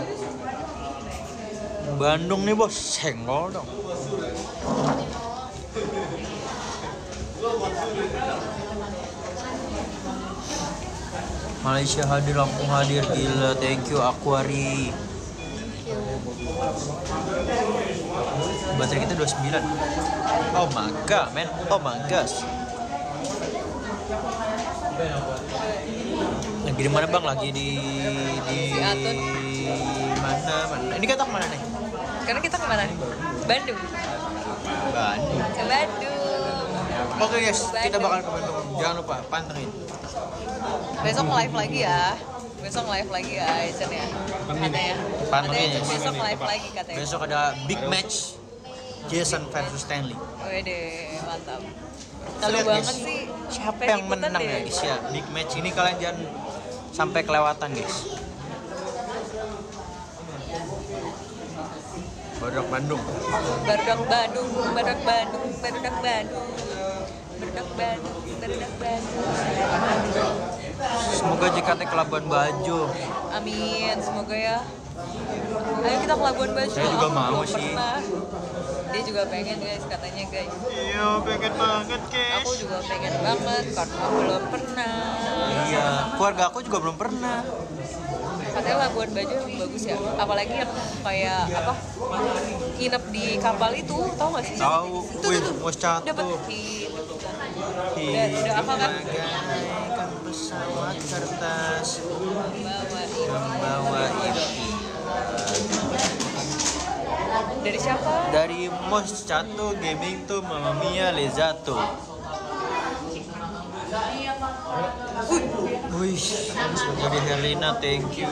[SPEAKER 1] Bandung nih bos, senggol dong. Malaysia hadir, Lampung hadir, gila, thank you Aquari. Baterai kita 29 Oh my god, man Oh my gosh di mana bang? Lagi di di
[SPEAKER 2] Si Atun.
[SPEAKER 1] mana mana? Ini kita ke mana nih?
[SPEAKER 2] sekarang kita ke mana nih Bandung
[SPEAKER 1] Bandung.
[SPEAKER 2] ke Bandung
[SPEAKER 1] Oke guys, kita bakal ke Bandung. Jangan lupa pantengin.
[SPEAKER 2] besok live lagi ya besok live lagi ya Ecen ya katanya
[SPEAKER 1] Pantengin
[SPEAKER 2] katanya
[SPEAKER 1] ya.
[SPEAKER 2] besok live lagi katanya
[SPEAKER 1] Besok ada big match Jason versus Stanley.
[SPEAKER 2] Wede, mantap.
[SPEAKER 1] Kita lihat
[SPEAKER 2] banget
[SPEAKER 1] guys,
[SPEAKER 2] sih.
[SPEAKER 1] siapa yang menang
[SPEAKER 2] deh.
[SPEAKER 1] ya guys ya. Big match ini kalian jangan sampai kelewatan guys. Badak Bandung.
[SPEAKER 2] Barudak Bandung, barudak Bandung, barudak Bandung. Barudak Bandung, barudak Bandung.
[SPEAKER 1] Semoga JKT ke Labuan Bajo.
[SPEAKER 2] Amin, semoga ya. Ayo kita ke Labuan Bajo.
[SPEAKER 1] Saya juga
[SPEAKER 2] Aku
[SPEAKER 1] mau
[SPEAKER 2] belum
[SPEAKER 1] sih.
[SPEAKER 2] pernah. Dia juga pengen guys katanya guys.
[SPEAKER 1] Iya, pengen banget, guys.
[SPEAKER 2] Aku juga pengen banget karena aku belum pernah.
[SPEAKER 1] Iya, keluarga aku juga belum pernah.
[SPEAKER 2] Katanya Labuan Bajo yang bagus ya. Apalagi yang kayak apa? Nginep di kapal itu, tahu gak sih?
[SPEAKER 1] Tahu.
[SPEAKER 2] Itu
[SPEAKER 1] Wih,
[SPEAKER 2] tuh. Dapat hidup.
[SPEAKER 1] Hidup
[SPEAKER 2] udah apa kan?
[SPEAKER 1] bagaikan pesawat kertas
[SPEAKER 2] Bawa ini.
[SPEAKER 1] membawa impian.
[SPEAKER 2] Dari siapa?
[SPEAKER 1] Dari Mos Cato Gaming to Mamma Mia Lezato. Wih, dari Herlina, thank you.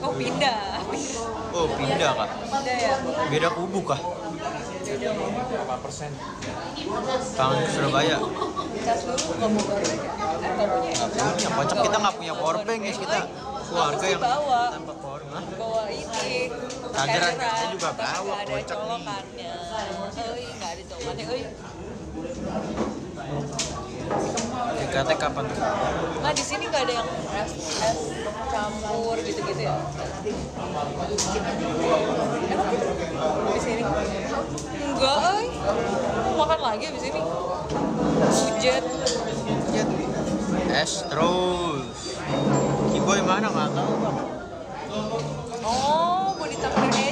[SPEAKER 2] Oh pindah.
[SPEAKER 1] Oh, pindah kak?
[SPEAKER 2] Pindah ya.
[SPEAKER 1] Beda kubu kah?
[SPEAKER 3] Berapa persen?
[SPEAKER 1] Tangan Surabaya.
[SPEAKER 2] Nggak punya ya?
[SPEAKER 1] Kocak kita nggak punya powerbank guys kita. Keluarga yang
[SPEAKER 2] bawa.
[SPEAKER 1] tanpa powerbank.
[SPEAKER 2] bawa ini
[SPEAKER 1] chargeran, saya juga bawa, kocak nih.
[SPEAKER 2] colokannya euy nggak ada colokannya euy
[SPEAKER 1] JKT kapan tuh?
[SPEAKER 2] nah di sini nggak ada yang es es campur gitu gitu ya enak gitu di sini enggak euy mau makan lagi di sini hujan
[SPEAKER 1] Es terus. Kiboy mana nggak tahu bang.
[SPEAKER 2] oh mau ditraktir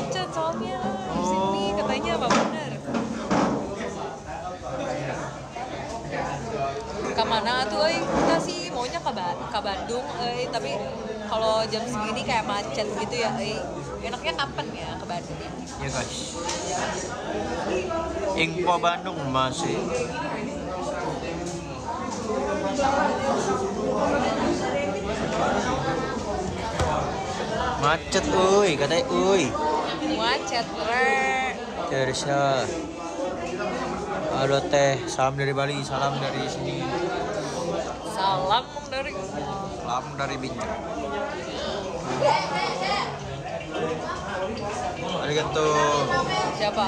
[SPEAKER 2] ke mana tuh euy kita sih maunya ke, ba ke Bandung euy tapi kalau jam segini kayak macet gitu ya euy enaknya kapan ya ke Bandung
[SPEAKER 1] Ya guys. Info Bandung masih. Macet, uy, katanya, uy.
[SPEAKER 2] macet re
[SPEAKER 1] Tersa. Halo teh, salam dari Bali, salam dari sini,
[SPEAKER 2] salam dari
[SPEAKER 1] salam dari Bincang. Arigato,
[SPEAKER 2] siapa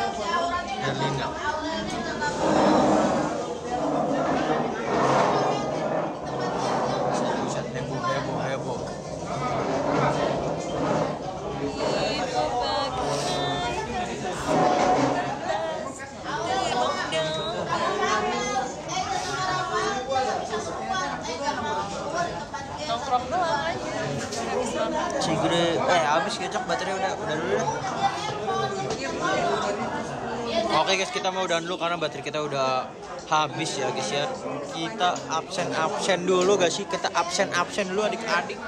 [SPEAKER 1] Herlina.
[SPEAKER 2] Nongkrong doang
[SPEAKER 1] Cigre, eh habis kecap baterai udah udah dulu dah. Oke guys kita mau udahan dulu karena baterai kita udah habis ya guys ya. Kita absen absen dulu gak sih? Kita absen absen dulu adik-adik.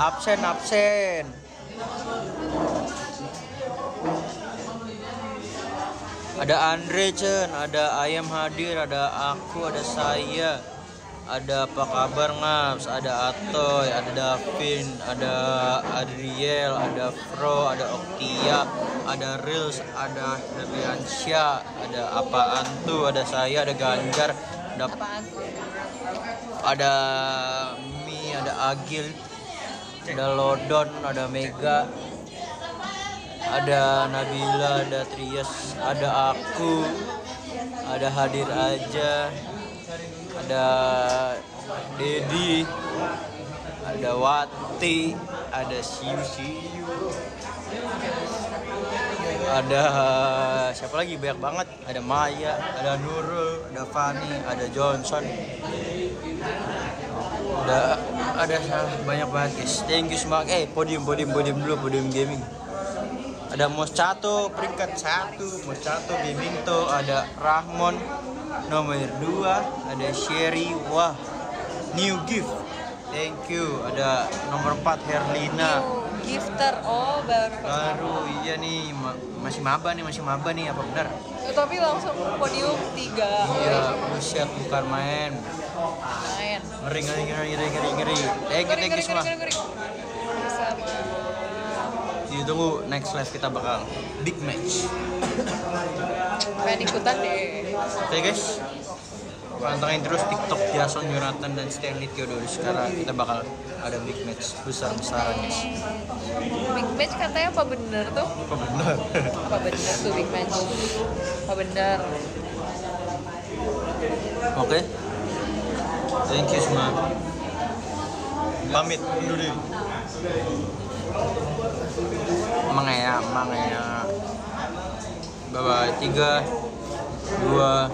[SPEAKER 1] Absen absen. Ada Andre Chen, ada Ayam hadir, ada aku, ada saya, ada apa kabar Ngaps, ada Atoy, ada Davin, ada Adriel, ada Fro, ada Oktia, ada Reels, ada Herliansyah, ada apaan tuh, ada saya, ada Ganjar, ada ada Mi, ada Agil, ada Lodon, ada Mega, ada Nabila, ada Trias, ada aku, ada hadir aja, ada Dedi, ada Wati, ada Siu Siu, ada siapa lagi banyak banget, ada Maya, ada Nurul, ada Fani, ada Johnson, ada ada banyak banget guys. Thank you semua. Eh podium podium podium dulu podium gaming. Ada Moscato peringkat satu, Moscato tuh ada Rahmon nomor dua, ada Sherry, wah new gift, thank you. Ada nomor 4 Herlina,
[SPEAKER 2] New gifter oh baru
[SPEAKER 1] baru iya nih ma- masih maba nih masih maba nih apa benar?
[SPEAKER 2] Eh, tapi langsung podium tiga
[SPEAKER 1] Iya, buset bukan main.
[SPEAKER 2] main
[SPEAKER 1] Ngeri ngeri ngeri ngeri ngeri ngeri. Thank you thank you semua.
[SPEAKER 2] Bersama
[SPEAKER 1] Ditunggu next live kita bakal big match.
[SPEAKER 2] pengen ikutan deh
[SPEAKER 1] Oke guys, pantengin terus TikTok Jason Jonathan dan Stanley Theodorus karena kita bakal ada big match besar besaran guys.
[SPEAKER 2] big match katanya apa bener tuh
[SPEAKER 1] Apa benar?
[SPEAKER 2] apa bener tuh big match apa bener
[SPEAKER 1] Oke, thank you semua. pamit undur diri emang ya emang ya bye bye tiga dua